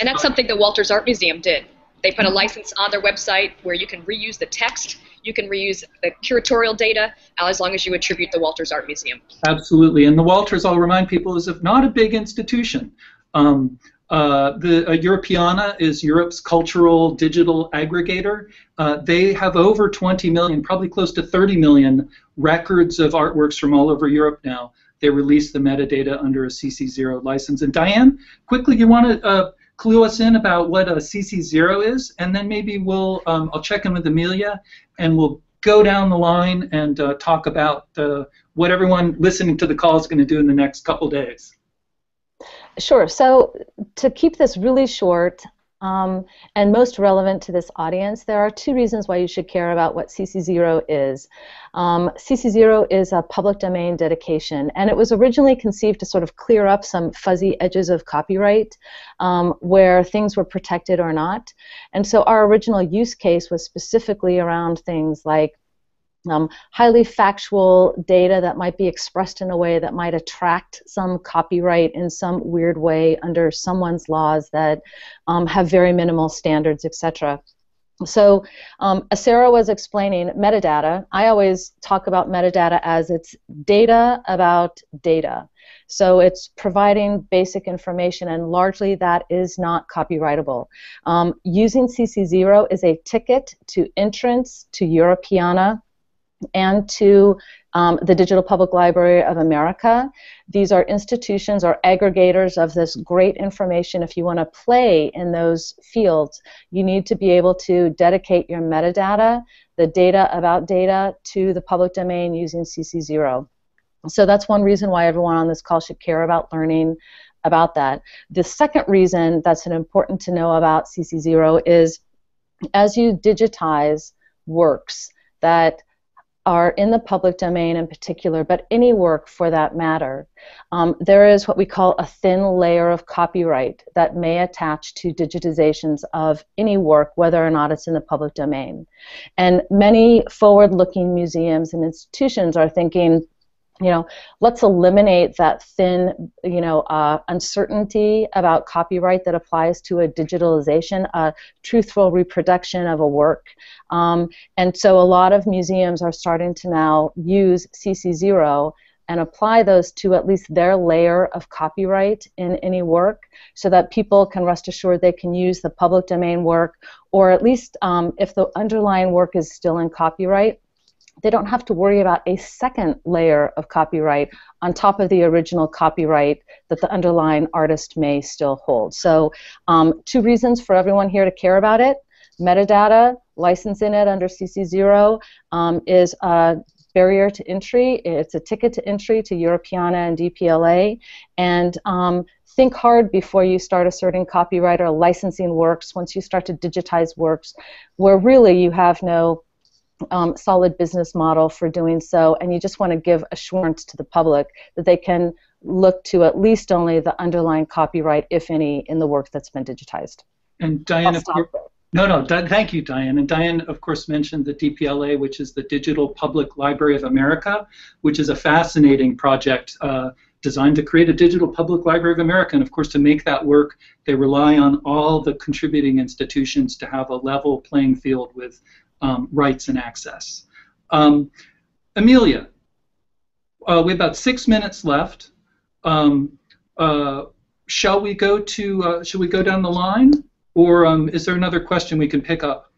and that's something the Walters Art Museum did. They put a license on their website where you can reuse the text, you can reuse the curatorial data, as long as you attribute the Walters Art Museum. Absolutely, and the Walters, I'll remind people, is if not a big institution. Um, Uh, the uh, Europeana is Europe's cultural digital aggregator. Uh, they have over 20 million, probably close to 30 million records of artworks from all over Europe now. They release the metadata under a CC0 license. And Diane, quickly, you want to uh, clue us in about what a CC0 is, and then maybe we'll um, I'll check in with Amelia, and we'll go down the line and uh, talk about uh, what everyone listening to the call is going to do in the next couple days. Sure. So to keep this really short um, and most relevant to this audience, there are two reasons why you should care about what CC0 is. Um, CC0 is a public domain dedication, and it was originally conceived to sort of clear up some fuzzy edges of copyright um, where things were protected or not. And so our original use case was specifically around things like um, highly factual data that might be expressed in a way that might attract some copyright in some weird way under someone's laws that um, have very minimal standards, etc. So, um, as Sarah was explaining, metadata, I always talk about metadata as it's data about data. So it's providing basic information, and largely that is not copyrightable. Um, using CC0 is a ticket to entrance to Europeana and to um, the Digital Public Library of America. These are institutions or aggregators of this great information. If you want to play in those fields, you need to be able to dedicate your metadata, the data about data, to the public domain using CC0. So that's one reason why everyone on this call should care about learning about that. The second reason that's important to know about CC0 is as you digitize works that are in the public domain in particular, but any work for that matter, um, there is what we call a thin layer of copyright that may attach to digitizations of any work, whether or not it's in the public domain. And many forward looking museums and institutions are thinking, you know, let's eliminate that thin, you know, uh, uncertainty about copyright that applies to a digitalization, a truthful reproduction of a work. Um, and so a lot of museums are starting to now use CC0 and apply those to at least their layer of copyright in any work so that people can rest assured they can use the public domain work or at least um, if the underlying work is still in copyright they don't have to worry about a second layer of copyright on top of the original copyright that the underlying artist may still hold. So, um, two reasons for everyone here to care about it. Metadata, licensing it under CC0 um, is a barrier to entry. It's a ticket to entry to Europeana and DPLA. And um, think hard before you start asserting copyright or licensing works once you start to digitize works where really you have no um, solid business model for doing so, and you just want to give assurance to the public that they can look to at least only the underlying copyright, if any, in the work that's been digitized. And Diane, no, no, thank you, Diane. And Diane, of course, mentioned the DPLA, which is the Digital Public Library of America, which is a fascinating project uh, designed to create a digital public library of America. And of course, to make that work, they rely on all the contributing institutions to have a level playing field with um, rights and access. Um, Amelia, uh, we have about six minutes left. Um, uh, shall we go to? Uh, shall we go down the line, or um, is there another question we can pick up?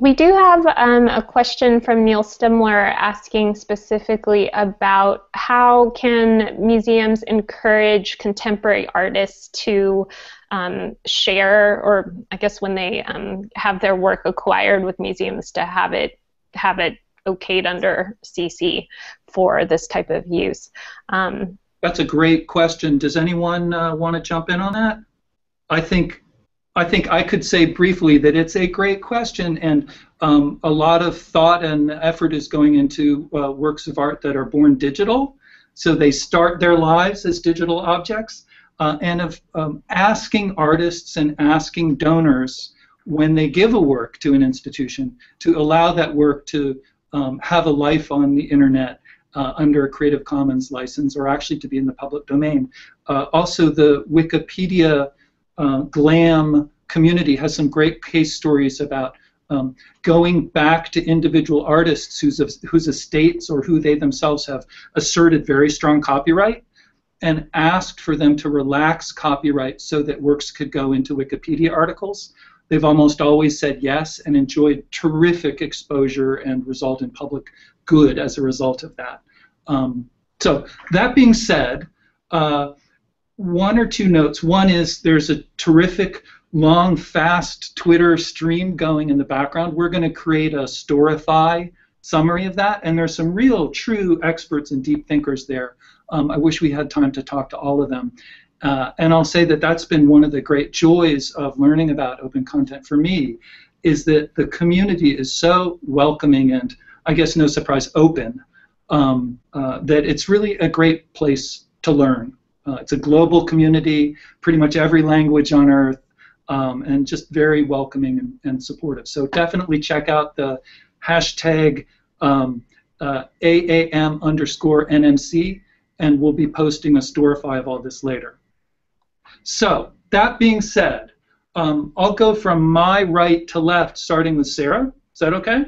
We do have um, a question from Neal Stimler asking specifically about how can museums encourage contemporary artists to um, share, or I guess when they um, have their work acquired with museums, to have it have it okayed under CC for this type of use. Um, That's a great question. Does anyone uh, want to jump in on that? I think I think I could say briefly that it's a great question, and um, a lot of thought and effort is going into uh, works of art that are born digital. So they start their lives as digital objects, uh, and of um, asking artists and asking donors when they give a work to an institution to allow that work to um, have a life on the internet uh, under a Creative Commons license or actually to be in the public domain. Uh, also, the Wikipedia uh, GLAM community has some great case stories about um, going back to individual artists whose, whose estates or who they themselves have asserted very strong copyright and asked for them to relax copyright so that works could go into Wikipedia articles. They've almost always said yes and enjoyed terrific exposure and result in public good as a result of that. Um, so that being said, uh, one or two notes. One is there's a terrific long, fast Twitter stream going in the background. We're going to create a Storify summary of that, and there's some real, true experts and deep thinkers there. Um, I wish we had time to talk to all of them. Uh, and I'll say that that's been one of the great joys of learning about open content for me, is that the community is so welcoming and, I guess, no surprise, open, um, uh, that it's really a great place to learn. Uh, it's a global community, pretty much every language on earth, um, and just very welcoming and, and, supportive. So definitely check out the hashtag um, uh, AAM underscore NMC, and we'll be posting a storify of all this later. So that being said, um, I'll go from my right to left, starting with Sarah. Is that okay?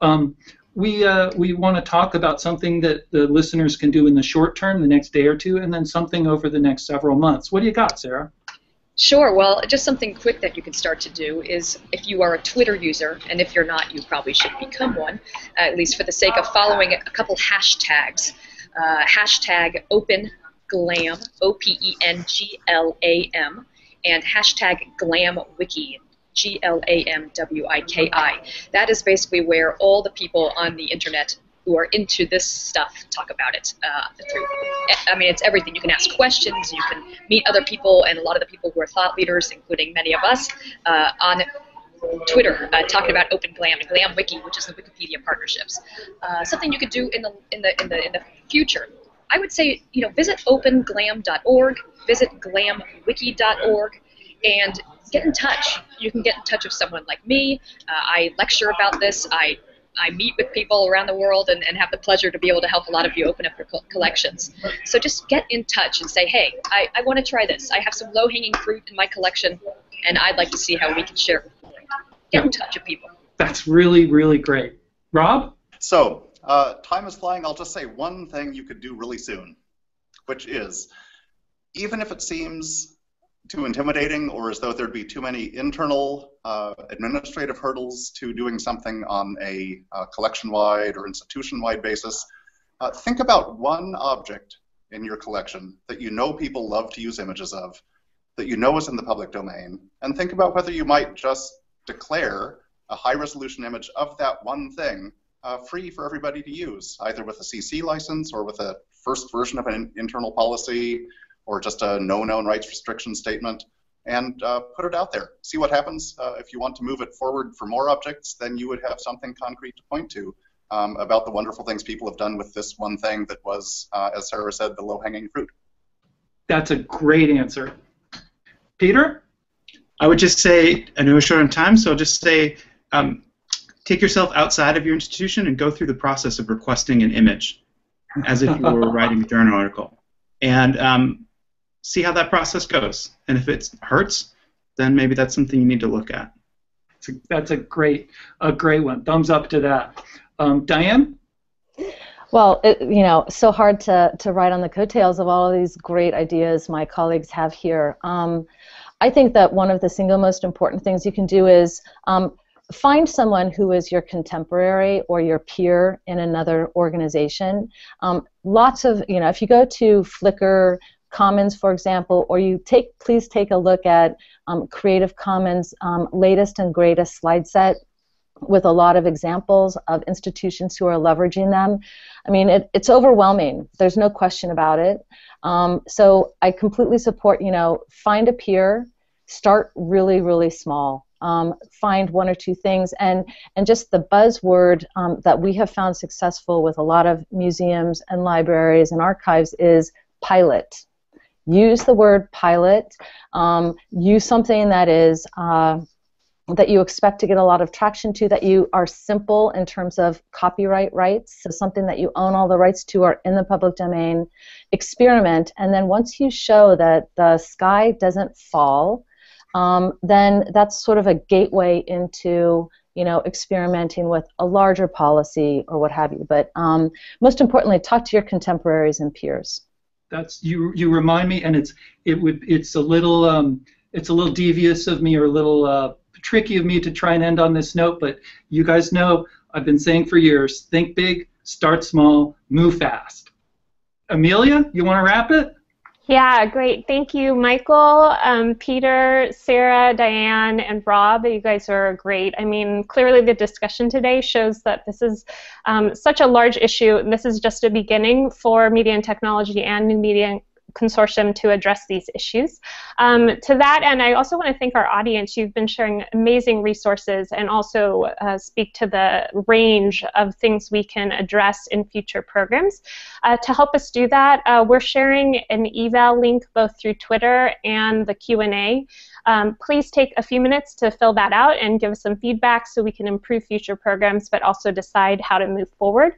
Um, we uh, we want to talk about something that the listeners can do in the short term, the next day or two, and then something over the next several months. What do you got, Sarah? Sure. Well, just something quick that you can start to do is if you are a Twitter user, and if you're not, you probably should become one, at least for the sake of following a couple hashtags. Uh, hashtag Open Glam, O P E N G L A M, and hashtag Glam Wiki, G L A M W I K I. That is basically where all the people on the internet who are into this stuff talk about it. Uh, through, I mean, it's everything. You can ask questions, you can meet other people, and a lot of the people who are thought leaders, including many of us, uh, on Twitter uh, talking about Open Glam and Glam Wiki, which is the Wikipedia partnerships. Uh, something you could do in the in the in the in the future. I would say, you know, visit openglam.org, visit glamwiki.org, and get in touch. You can get in touch with someone like me. Uh, I lecture about this. I I meet with people around the world and, and have the pleasure to be able to help a lot of you open up your collections. So just get in touch and say, hey, I, I want to try this. I have some low hanging fruit in my collection, and I'd like to see how we can share Get in touch with people. That's really, really great. Rob? So, uh, time is flying. I'll just say one thing you could do really soon, which is even if it seems too intimidating or as though there'd be too many internal uh, administrative hurdles to doing something on a uh, collection-wide or institution-wide basis, uh, think about one object in your collection that you know people love to use images of, that you know is in the public domain, and think about whether you might just declare a high-resolution image of that one thing uh, free for everybody to use, either with a CC license or with a first version of an internal policy or just a no known rights restriction statement and uh, put it out there. See what happens. Uh, if you want to move it forward for more objects, then you would have something concrete to point to um, about the wonderful things people have done with this one thing that was, uh, as Sarah said, the low hanging fruit. That's a great answer. Peter? I would just say, I know we're short on time, so I'll just say um, take yourself outside of your institution and go through the process of requesting an image as if you were writing a journal article. And um, see how that process goes. And if it hurts, then maybe that's something you need to look at. That's a, that's a great, a great one. Thumbs up to that. Um, Diane. Well, it, you know, so hard to to write on the coattails of all of these great ideas my colleagues have here. Um, I think that one of the single most important things you can do is um, find someone who is your contemporary or your peer in another organization. Um, lots of, you know, if you go to Flickr Commons, for example, or you take, please take a look at um, Creative Commons' um, latest and greatest slide set with a lot of examples of institutions who are leveraging them. I mean, it, it's overwhelming. There's no question about it. Um, so I completely support, you know, find a peer, start really, really small. Um, find one or two things and and just the buzzword um, that we have found successful with a lot of museums and libraries and archives is pilot use the word pilot, um, use something that is uh, that you expect to get a lot of traction to, that you are simple in terms of copyright rights, so something that you own all the rights to are in the public domain, experiment, and then once you show that the sky doesn't fall, um, then that's sort of a gateway into you know experimenting with a larger policy or what have you. But um, most importantly, talk to your contemporaries and peers. That's you. You remind me, and it's it would it's a little um, it's a little devious of me or a little uh, tricky of me to try and end on this note. But you guys know I've been saying for years: think big, start small, move fast. Amelia, you want to wrap it? Yeah, great. Thank you, Michael, um, Peter, Sarah, Diane, and Rob. You guys are great. I mean, clearly the discussion today shows that this is um, such a large issue, and this is just a beginning for media and technology and new media consortium to address these issues. Um, to that end, I also want to thank our audience. You've been sharing amazing resources and also uh, speak to the range of things we can address in future programs. Uh, to help us do that, uh, we're sharing an eval link both through Twitter and the Q&A. Um, please take a few minutes to fill that out and give us some feedback so we can improve future programs, but also decide how to move forward.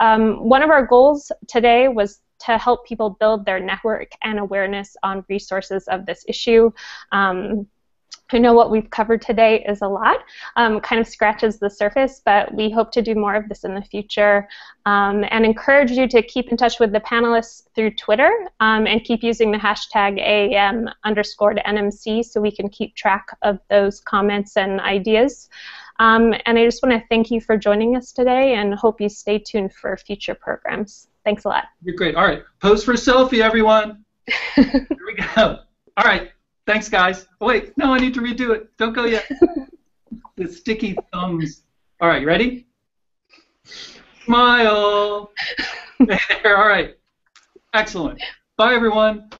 Um, one of our goals today was to help people build their network and awareness on resources of this issue. Um, I know what we've covered today is a lot, um, kind of scratches the surface, but we hope to do more of this in the future um, and encourage you to keep in touch with the panelists through Twitter um, and keep using the hashtag AAM underscored NMC so we can keep track of those comments and ideas. Um, and I just want to thank you for joining us today and hope you stay tuned for future programs. Thanks a lot. You're great. All right. Pose for a selfie, everyone. Here we go. All right. Thanks, guys. Oh, wait. No, I need to redo it. Don't go yet. the sticky thumbs. All right. You ready? Smile. there. All right. Excellent. Bye, everyone.